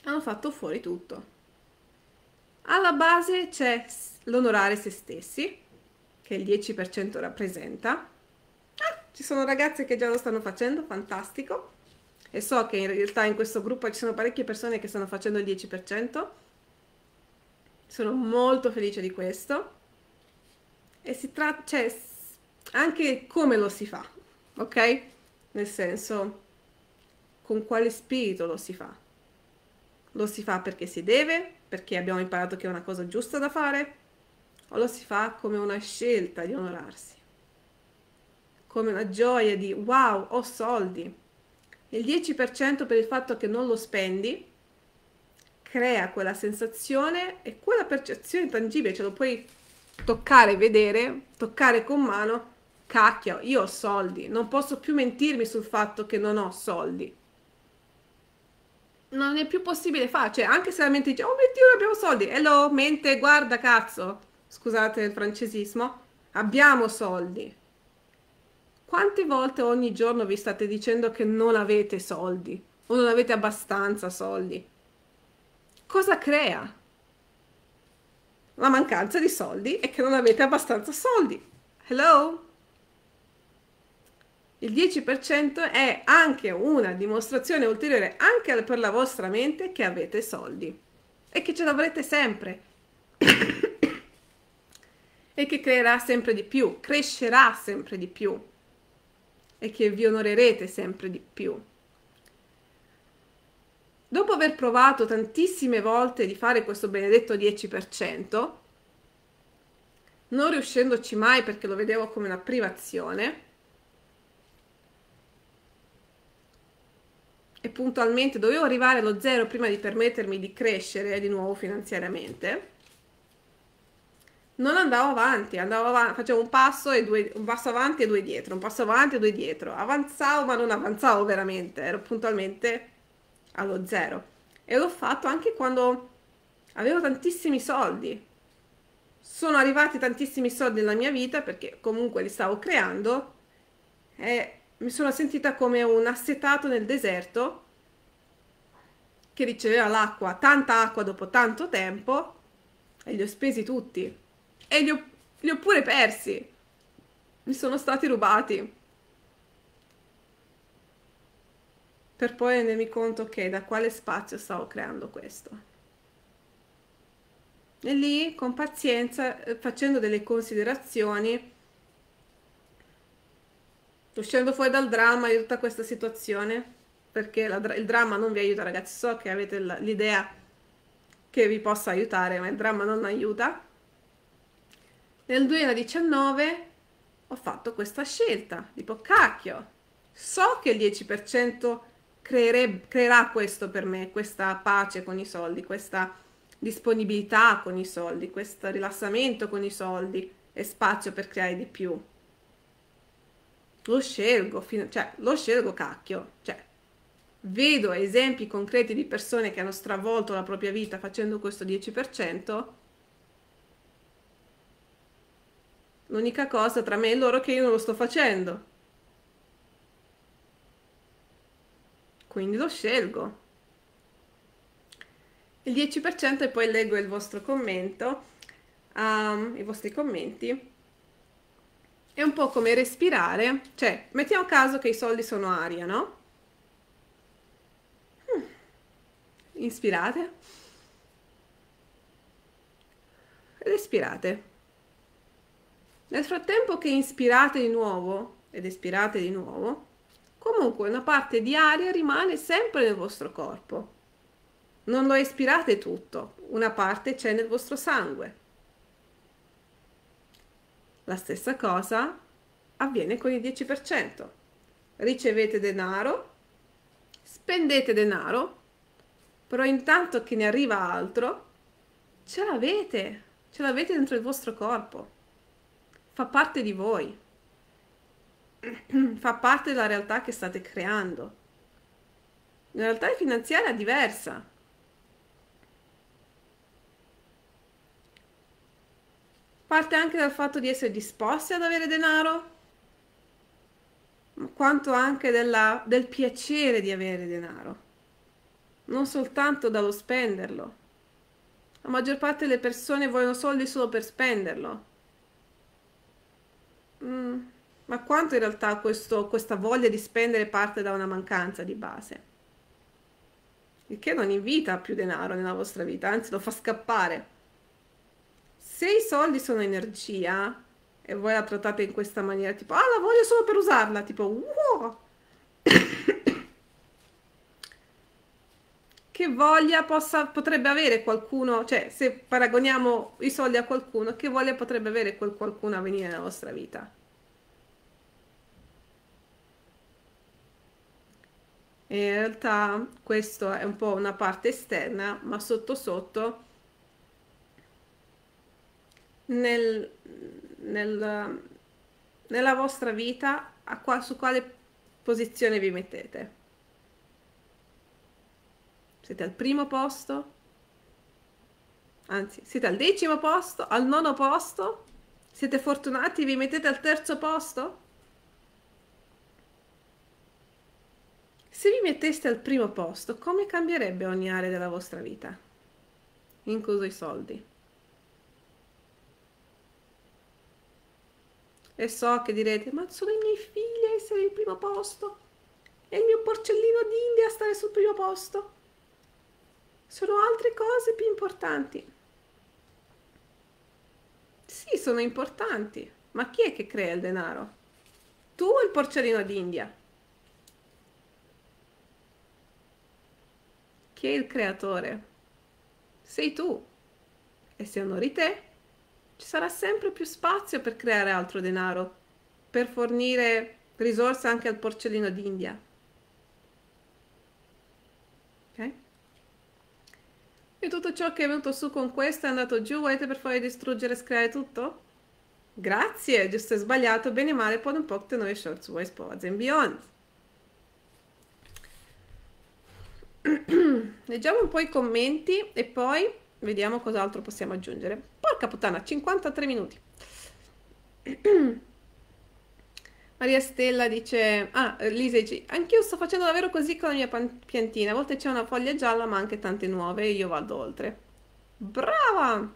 hanno fatto fuori tutto. Alla base c'è l'onorare se stessi, che il 10% rappresenta, ci sono ragazze che già lo stanno facendo, fantastico. E so che in realtà in questo gruppo ci sono parecchie persone che stanno facendo il 10%. Sono molto felice di questo. E si tratta, cioè, anche come lo si fa, ok? Nel senso, con quale spirito lo si fa. Lo si fa perché si deve, perché abbiamo imparato che è una cosa giusta da fare, o lo si fa come una scelta di onorarsi come una gioia di wow, ho soldi. Il 10% per il fatto che non lo spendi crea quella sensazione e quella percezione tangibile, ce lo puoi toccare, vedere, toccare con mano. Cacchio, io ho soldi, non posso più mentirmi sul fatto che non ho soldi. Non è più possibile fare, cioè anche se la mente dice, oh mio Dio, abbiamo soldi, hello, mente, guarda cazzo, scusate il francesismo, abbiamo soldi quante volte ogni giorno vi state dicendo che non avete soldi o non avete abbastanza soldi? Cosa crea? La mancanza di soldi e che non avete abbastanza soldi. Hello? Il 10% è anche una dimostrazione ulteriore anche per la vostra mente che avete soldi e che ce l'avrete sempre e che creerà sempre di più, crescerà sempre di più e che vi onorerete sempre di più. Dopo aver provato tantissime volte di fare questo benedetto 10%, non riuscendoci mai perché lo vedevo come una privazione, e puntualmente dovevo arrivare allo zero prima di permettermi di crescere di nuovo finanziariamente, non andavo avanti, andavo avanti, facevo un passo, e due, un passo avanti e due dietro, un passo avanti e due dietro, avanzavo ma non avanzavo veramente, ero puntualmente allo zero. E l'ho fatto anche quando avevo tantissimi soldi. Sono arrivati tantissimi soldi nella mia vita perché comunque li stavo creando e mi sono sentita come un assetato nel deserto che riceveva l'acqua, tanta acqua dopo tanto tempo e li ho spesi tutti e li ho, li ho pure persi. Mi sono stati rubati. Per poi rendermi conto che da quale spazio stavo creando questo. E lì, con pazienza, eh, facendo delle considerazioni, uscendo fuori dal dramma di tutta questa situazione, perché la, il dramma non vi aiuta, ragazzi. So che avete l'idea che vi possa aiutare, ma il dramma non aiuta. Nel 2019 ho fatto questa scelta, tipo cacchio, so che il 10% creere, creerà questo per me, questa pace con i soldi, questa disponibilità con i soldi, questo rilassamento con i soldi e spazio per creare di più. Lo scelgo, cioè lo scelgo cacchio, cioè vedo esempi concreti di persone che hanno stravolto la propria vita facendo questo 10% L'unica cosa tra me e loro è che io non lo sto facendo. Quindi lo scelgo. Il 10% e poi leggo il vostro commento, um, i vostri commenti. È un po' come respirare, cioè mettiamo caso che i soldi sono aria, no? Hmm. Inspirate. Respirate. Nel frattempo che inspirate di nuovo ed espirate di nuovo, comunque una parte di aria rimane sempre nel vostro corpo. Non lo espirate tutto, una parte c'è nel vostro sangue. La stessa cosa avviene con il 10%. Ricevete denaro, spendete denaro, però intanto che ne arriva altro, ce l'avete, ce l'avete dentro il vostro corpo. Fa parte di voi. Fa parte della realtà che state creando. La realtà finanziaria è diversa Parte anche dal fatto di essere disposti ad avere denaro, quanto anche della, del piacere di avere denaro, non soltanto dallo spenderlo. La maggior parte delle persone vogliono soldi solo per spenderlo. Mm, ma quanto in realtà questo, questa voglia di spendere parte da una mancanza di base? Il che non invita più denaro nella vostra vita, anzi lo fa scappare. Se i soldi sono energia e voi la trattate in questa maniera, tipo, ah, la voglio solo per usarla, tipo, wow! che voglia possa, potrebbe avere qualcuno, cioè se paragoniamo i soldi a qualcuno, che voglia potrebbe avere quel qualcuno a venire nella vostra vita? In realtà questo è un po' una parte esterna, ma sotto sotto nel, nel, nella vostra vita qua, su quale posizione vi mettete. Siete al primo posto? Anzi, siete al decimo posto? Al nono posto? Siete fortunati? Vi mettete al terzo posto? Se vi metteste al primo posto, come cambierebbe ogni area della vostra vita? Incluso i soldi. E so che direte, ma sono i miei figli a essere il primo posto? È il mio porcellino d'India a stare sul primo posto? Sono altre cose più importanti. Sì, sono importanti, ma chi è che crea il denaro? Tu o il porcellino d'India? Chi è il creatore? Sei tu. E se onori te, ci sarà sempre più spazio per creare altro denaro, per fornire risorse anche al porcellino d'India. Ok? E tutto ciò che è venuto su con questo è andato giù, volete per favore distruggere e screare tutto? Grazie, giusto e sbagliato, bene o male, pod un po' noi shorts, voice pods and beyond. Leggiamo un po' i commenti e poi Vediamo cos'altro possiamo aggiungere. Porca puttana, 53 minuti. Maria Stella dice, ah, Lisa dice, anch'io sto facendo davvero così con la mia piantina, a volte c'è una foglia gialla ma anche tante nuove e io vado oltre. Brava!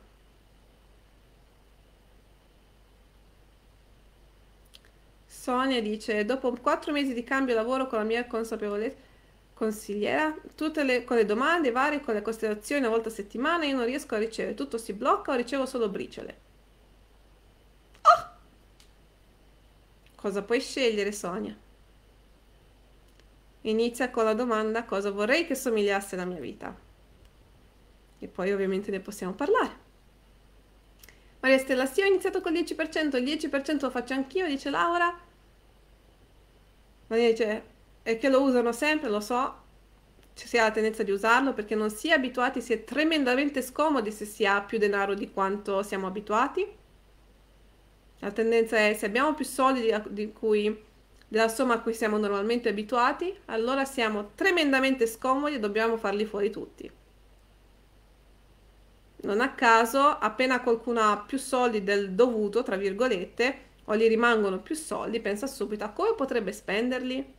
Sonia dice, dopo quattro mesi di cambio lavoro con la mia consapevolezza, consigliera, tutte le, con le domande varie, con le costellazioni una volta a settimana, io non riesco a ricevere, tutto si blocca o ricevo solo briciole. Oh! Cosa puoi scegliere, Sonia? Inizia con la domanda cosa vorrei che somigliasse la mia vita. E poi ovviamente ne possiamo parlare. Maria Stella, sì, ho iniziato col 10%, il 10% lo faccio anch'io, dice Laura. Maria dice, e che lo usano sempre, lo so, ci si ha la tendenza di usarlo perché non si è abituati, si è tremendamente scomodi se si ha più denaro di quanto siamo abituati. La tendenza è se abbiamo più soldi di, cui, della somma a cui siamo normalmente abituati, allora siamo tremendamente scomodi e dobbiamo farli fuori tutti. Non a caso, appena qualcuno ha più soldi del dovuto, tra virgolette, o gli rimangono più soldi, pensa subito a come potrebbe spenderli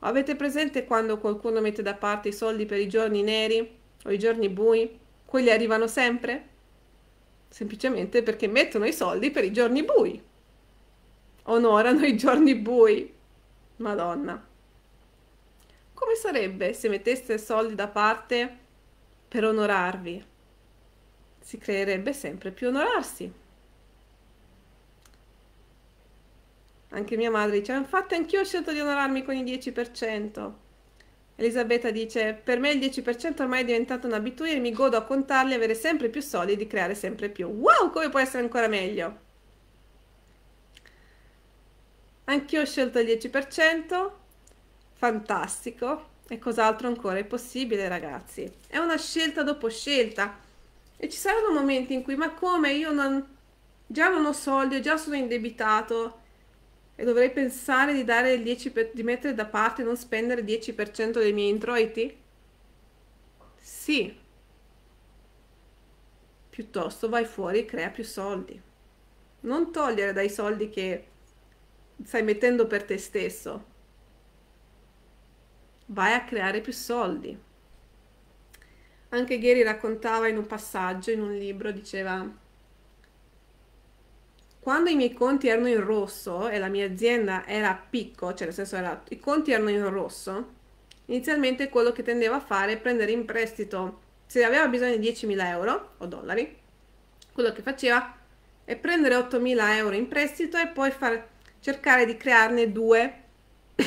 Avete presente quando qualcuno mette da parte i soldi per i giorni neri o i giorni bui? Quelli arrivano sempre? Semplicemente perché mettono i soldi per i giorni bui. Onorano i giorni bui. Madonna. Come sarebbe se metteste soldi da parte per onorarvi? Si creerebbe sempre più onorarsi. Anche mia madre dice, infatti anch'io ho scelto di onorarmi con il 10%. Elisabetta dice, per me il 10% ormai è diventato un'abitudine, mi godo a contarli, avere sempre più soldi e di creare sempre più. Wow, come può essere ancora meglio? Anch'io ho scelto il 10%, fantastico. E cos'altro ancora è possibile, ragazzi? È una scelta dopo scelta. E ci saranno momenti in cui, ma come io non... Già non ho soldi, già sono indebitato e dovrei pensare di, dare il 10 per, di mettere da parte e non spendere il 10% dei miei introiti? Sì. Piuttosto vai fuori e crea più soldi. Non togliere dai soldi che stai mettendo per te stesso. Vai a creare più soldi. Anche Gary raccontava in un passaggio, in un libro, diceva quando i miei conti erano in rosso e la mia azienda era a picco, cioè nel senso era, i conti erano in rosso, inizialmente quello che tendeva a fare è prendere in prestito, se aveva bisogno di 10.000 euro o dollari, quello che faceva è prendere 8.000 euro in prestito e poi far, cercare di crearne due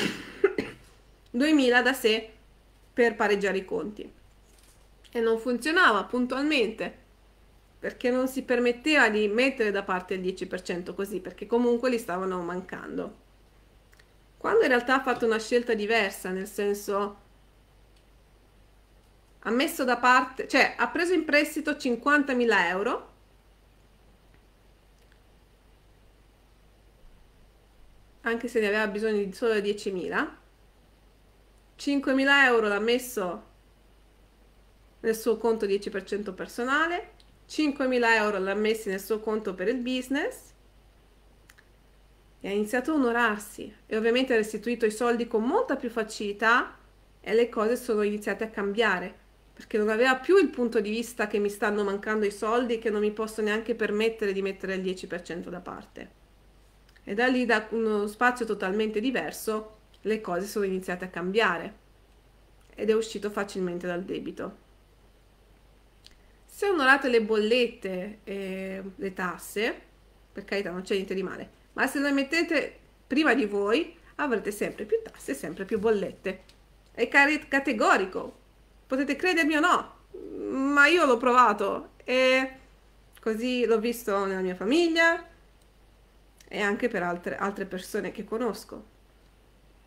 2.000 da sé per pareggiare i conti. E non funzionava puntualmente perché non si permetteva di mettere da parte il 10% così, perché comunque li stavano mancando. Quando in realtà ha fatto una scelta diversa, nel senso ha messo da parte, cioè ha preso in prestito 50.000 euro anche se ne aveva bisogno di solo 10.000 5.000 euro l'ha messo nel suo conto 10% personale 5.000 euro l'ha messi nel suo conto per il business e ha iniziato a onorarsi e ovviamente ha restituito i soldi con molta più facilità e le cose sono iniziate a cambiare perché non aveva più il punto di vista che mi stanno mancando i soldi che non mi posso neanche permettere di mettere il 10% da parte. E da lì, da uno spazio totalmente diverso, le cose sono iniziate a cambiare ed è uscito facilmente dal debito. Se onorate le bollette e le tasse, per carità non c'è niente di male, ma se le mettete prima di voi avrete sempre più tasse e sempre più bollette. È categorico, potete credermi o no, ma io l'ho provato e così l'ho visto nella mia famiglia e anche per altre, altre persone che conosco.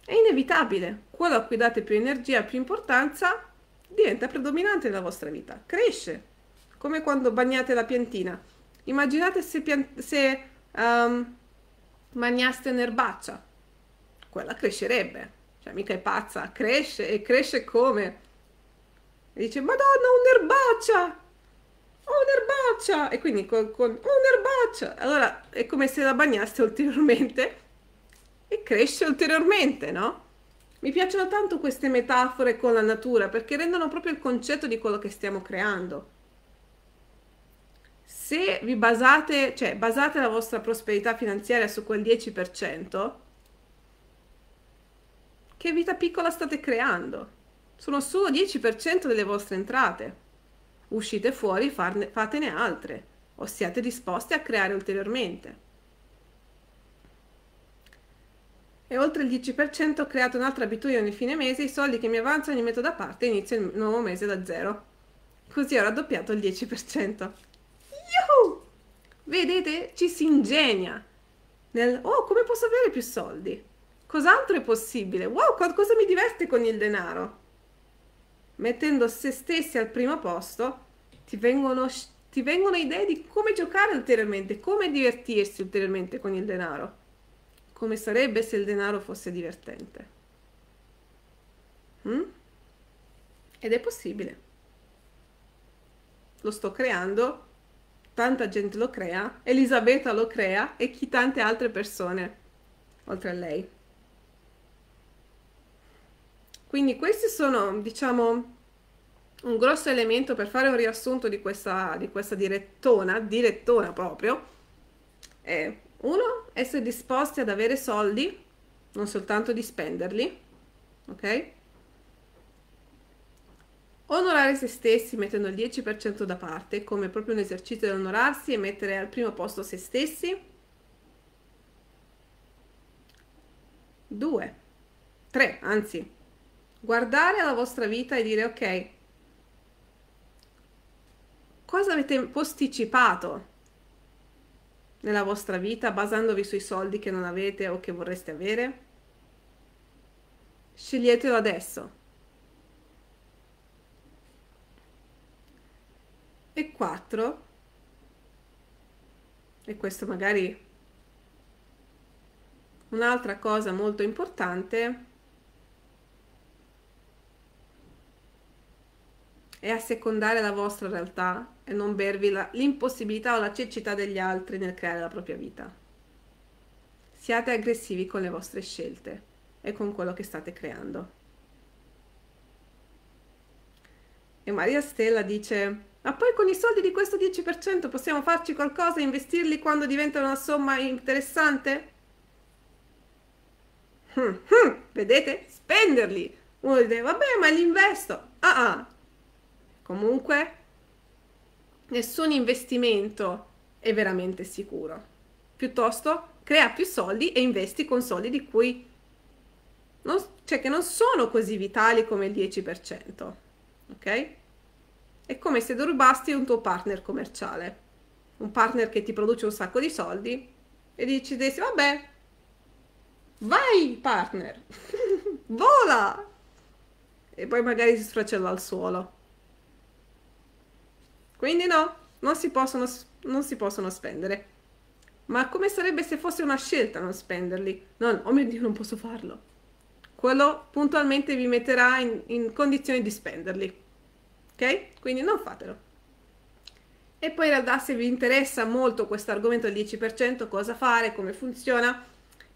È inevitabile, quello a cui date più energia, più importanza, diventa predominante nella vostra vita, cresce come quando bagnate la piantina. Immaginate se, pian- se um, bagnaste un'erbaccia, quella crescerebbe, cioè mica è pazza, cresce e cresce come? E dice, madonna, un'erbaccia! Un'erbaccia! E quindi con, con un'erbaccia! Allora è come se la bagnaste ulteriormente e cresce ulteriormente, no? Mi piacciono tanto queste metafore con la natura perché rendono proprio il concetto di quello che stiamo creando se vi basate, cioè basate la vostra prosperità finanziaria su quel 10%, che vita piccola state creando? Sono solo 10% delle vostre entrate. Uscite fuori, farne, fatene altre, o siate disposti a creare ulteriormente. E oltre il 10% ho creato un'altra abitudine ogni fine mese, i soldi che mi avanzano li metto da parte e inizio il nuovo mese da zero. Così ho raddoppiato il 10%. Yuhu! Vedete? Ci si ingegna nel oh, come posso avere più soldi? Cos'altro è possibile? Wow, cosa mi diverte con il denaro? Mettendo se stessi al primo posto, ti vengono, ti vengono idee di come giocare ulteriormente, come divertirsi ulteriormente con il denaro. Come sarebbe se il denaro fosse divertente? Mm? Ed è possibile. Lo sto creando tanta gente lo crea, Elisabetta lo crea e chi tante altre persone oltre a lei. Quindi questi sono, diciamo, un grosso elemento per fare un riassunto di questa, di questa direttona, direttona proprio. È uno, essere disposti ad avere soldi, non soltanto di spenderli, ok? Onorare se stessi mettendo il 10% da parte, come proprio un esercizio di onorarsi e mettere al primo posto se stessi. 2. 3, anzi, guardare alla vostra vita e dire ok, cosa avete posticipato nella vostra vita basandovi sui soldi che non avete o che vorreste avere? Sceglietelo adesso. E 4, e questo magari un'altra cosa molto importante, è assecondare la vostra realtà e non bervi l'impossibilità o la cecità degli altri nel creare la propria vita. Siate aggressivi con le vostre scelte e con quello che state creando. E Maria Stella dice, ma poi con i soldi di questo 10% possiamo farci qualcosa e investirli quando diventano una somma interessante? Hmm, hmm, vedete? Spenderli! Uno dice, vabbè, ma li investo. Ah ah, Comunque, nessun investimento è veramente sicuro. Piuttosto, crea più soldi e investi con soldi di cui non, cioè che non sono così vitali come il 10%. Ok? È come se rubasti un tuo partner commerciale, un partner che ti produce un sacco di soldi e decidessi, vabbè, vai partner, vola! E poi magari si sfracella al suolo. Quindi no, non si possono, non si possono spendere. Ma come sarebbe se fosse una scelta non spenderli? Non, oh mio Dio, non posso farlo. Quello puntualmente vi metterà in, in condizioni di spenderli. Ok? Quindi non fatelo. E poi in realtà se vi interessa molto questo argomento del 10%, cosa fare, come funziona,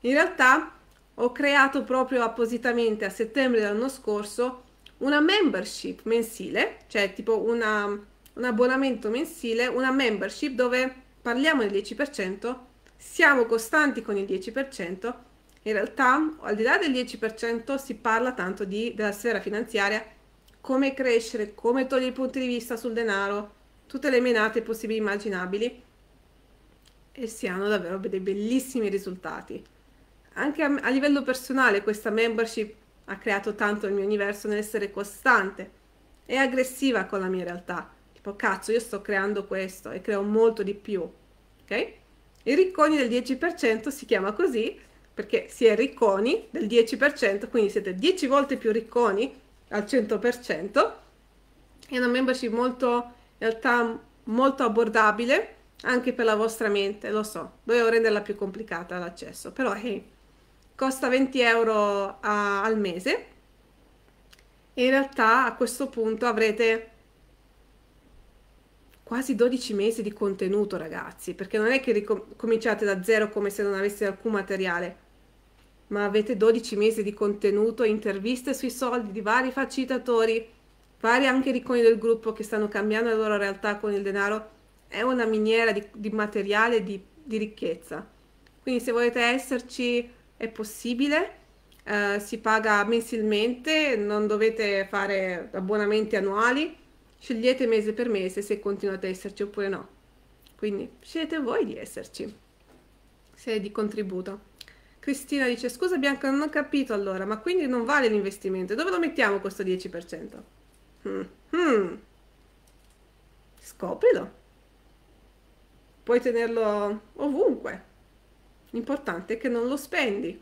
in realtà ho creato proprio appositamente a settembre dell'anno scorso una membership mensile, cioè tipo una, un abbonamento mensile, una membership dove parliamo del 10%, siamo costanti con il 10%, in realtà al di là del 10% si parla tanto di, della sfera finanziaria, come crescere, come togliere i punti di vista sul denaro, tutte le menate possibili e immaginabili e si hanno davvero dei bellissimi risultati. Anche a, a livello personale questa membership ha creato tanto il mio universo nell'essere costante e aggressiva con la mia realtà tipo cazzo io sto creando questo e creo molto di più ok i ricconi del 10% si chiama così perché si è ricconi del 10% quindi siete 10 volte più ricconi al 100% è una membership molto in realtà molto abbordabile anche per la vostra mente lo so. Dovevo renderla più complicata l'accesso però hey, costa 20 euro a, al mese. E in realtà a questo punto avrete quasi 12 mesi di contenuto, ragazzi, perché non è che ricominciate da zero come se non aveste alcun materiale, ma avete 12 mesi di contenuto, interviste sui soldi di vari facilitatori, vari anche riconi del gruppo che stanno cambiando la loro realtà con il denaro. È una miniera di, di materiale di, di ricchezza. Quindi se volete esserci è possibile, eh, si paga mensilmente, non dovete fare abbonamenti annuali Scegliete mese per mese se continuate a esserci oppure no. Quindi scegliete voi di esserci, se è di contributo. Cristina dice, scusa Bianca, non ho capito allora, ma quindi non vale l'investimento. Dove lo mettiamo questo 10%? Hmm. Hmm. Scoprilo. Puoi tenerlo ovunque. L'importante è che non lo spendi.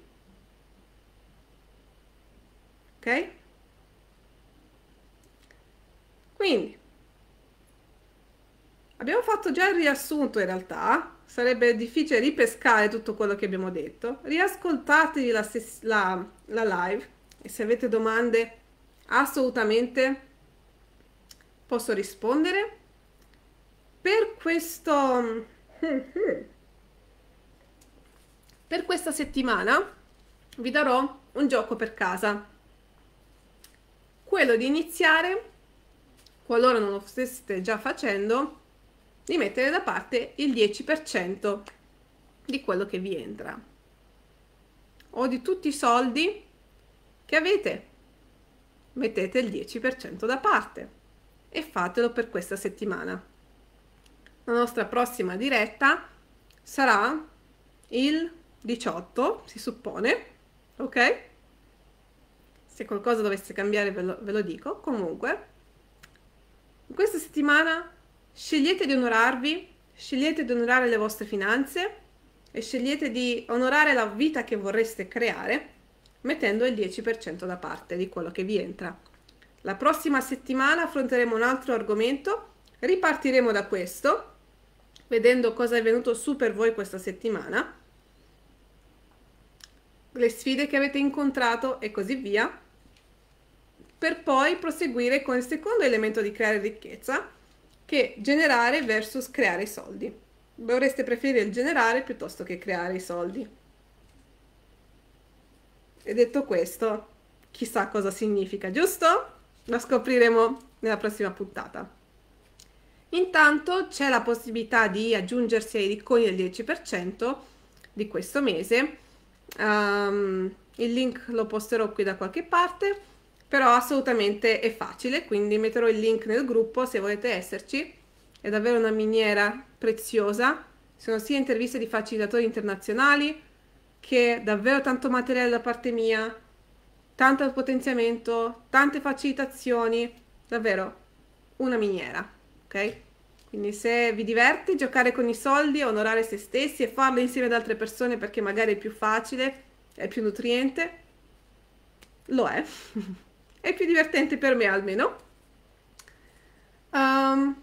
Ok? Quindi, abbiamo fatto già il riassunto in realtà, sarebbe difficile ripescare tutto quello che abbiamo detto. Riascoltatevi la, la, la live e se avete domande assolutamente posso rispondere. Per questo... Per questa settimana vi darò un gioco per casa quello di iniziare, qualora non lo steste già facendo, di mettere da parte il 10% di quello che vi entra o di tutti i soldi che avete. Mettete il 10% da parte e fatelo per questa settimana. La nostra prossima diretta sarà il 18, si suppone, ok? Se qualcosa dovesse cambiare ve lo, ve lo dico. Comunque, questa settimana scegliete di onorarvi, scegliete di onorare le vostre finanze e scegliete di onorare la vita che vorreste creare mettendo il 10% da parte di quello che vi entra. La prossima settimana affronteremo un altro argomento, ripartiremo da questo, vedendo cosa è venuto su per voi questa settimana, le sfide che avete incontrato e così via, per poi proseguire con il secondo elemento di creare ricchezza, che generare versus creare soldi. Dovreste preferire il generare piuttosto che creare i soldi. E detto questo, chissà cosa significa, giusto? Lo scopriremo nella prossima puntata. Intanto c'è la possibilità di aggiungersi ai ricconi del 10% di questo mese. Um, il link lo posterò qui da qualche parte, però assolutamente è facile, quindi metterò il link nel gruppo se volete esserci. È davvero una miniera preziosa. Sono sia interviste di facilitatori internazionali che davvero tanto materiale da parte mia, tanto potenziamento, tante facilitazioni, davvero una miniera, ok? Quindi se vi diverte giocare con i soldi, onorare se stessi e farlo insieme ad altre persone perché magari è più facile, è più nutriente, lo è. è più divertente per me almeno. Um,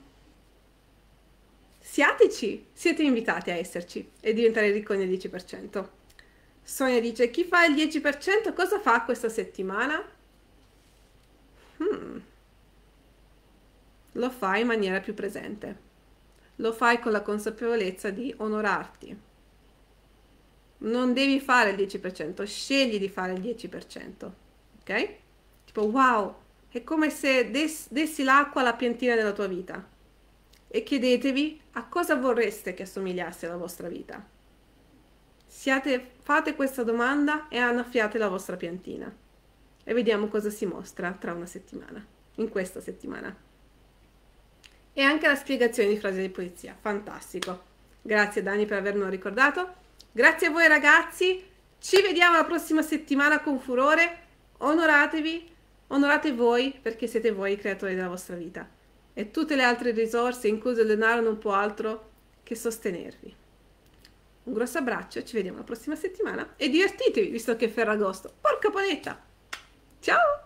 siateci, siete invitati a esserci e diventare ricco nel 10%. Sonia dice, chi fa il 10% cosa fa questa settimana? Hmm. Lo fai in maniera più presente. Lo fai con la consapevolezza di onorarti. Non devi fare il 10%, scegli di fare il 10%. Ok? Tipo, wow, è come se des- dessi l'acqua alla piantina della tua vita. E chiedetevi a cosa vorreste che assomigliasse la vostra vita. Siate, fate questa domanda e annaffiate la vostra piantina. E vediamo cosa si mostra tra una settimana, in questa settimana. E anche la spiegazione di frase di polizia. Fantastico. Grazie Dani per avermelo ricordato. Grazie a voi ragazzi. Ci vediamo la prossima settimana con furore. Onoratevi, onorate voi perché siete voi i creatori della vostra vita. E tutte le altre risorse, incluso il denaro, non può altro che sostenervi. Un grosso abbraccio, ci vediamo la prossima settimana e divertitevi visto che è Ferragosto. Porca paletta! Ciao!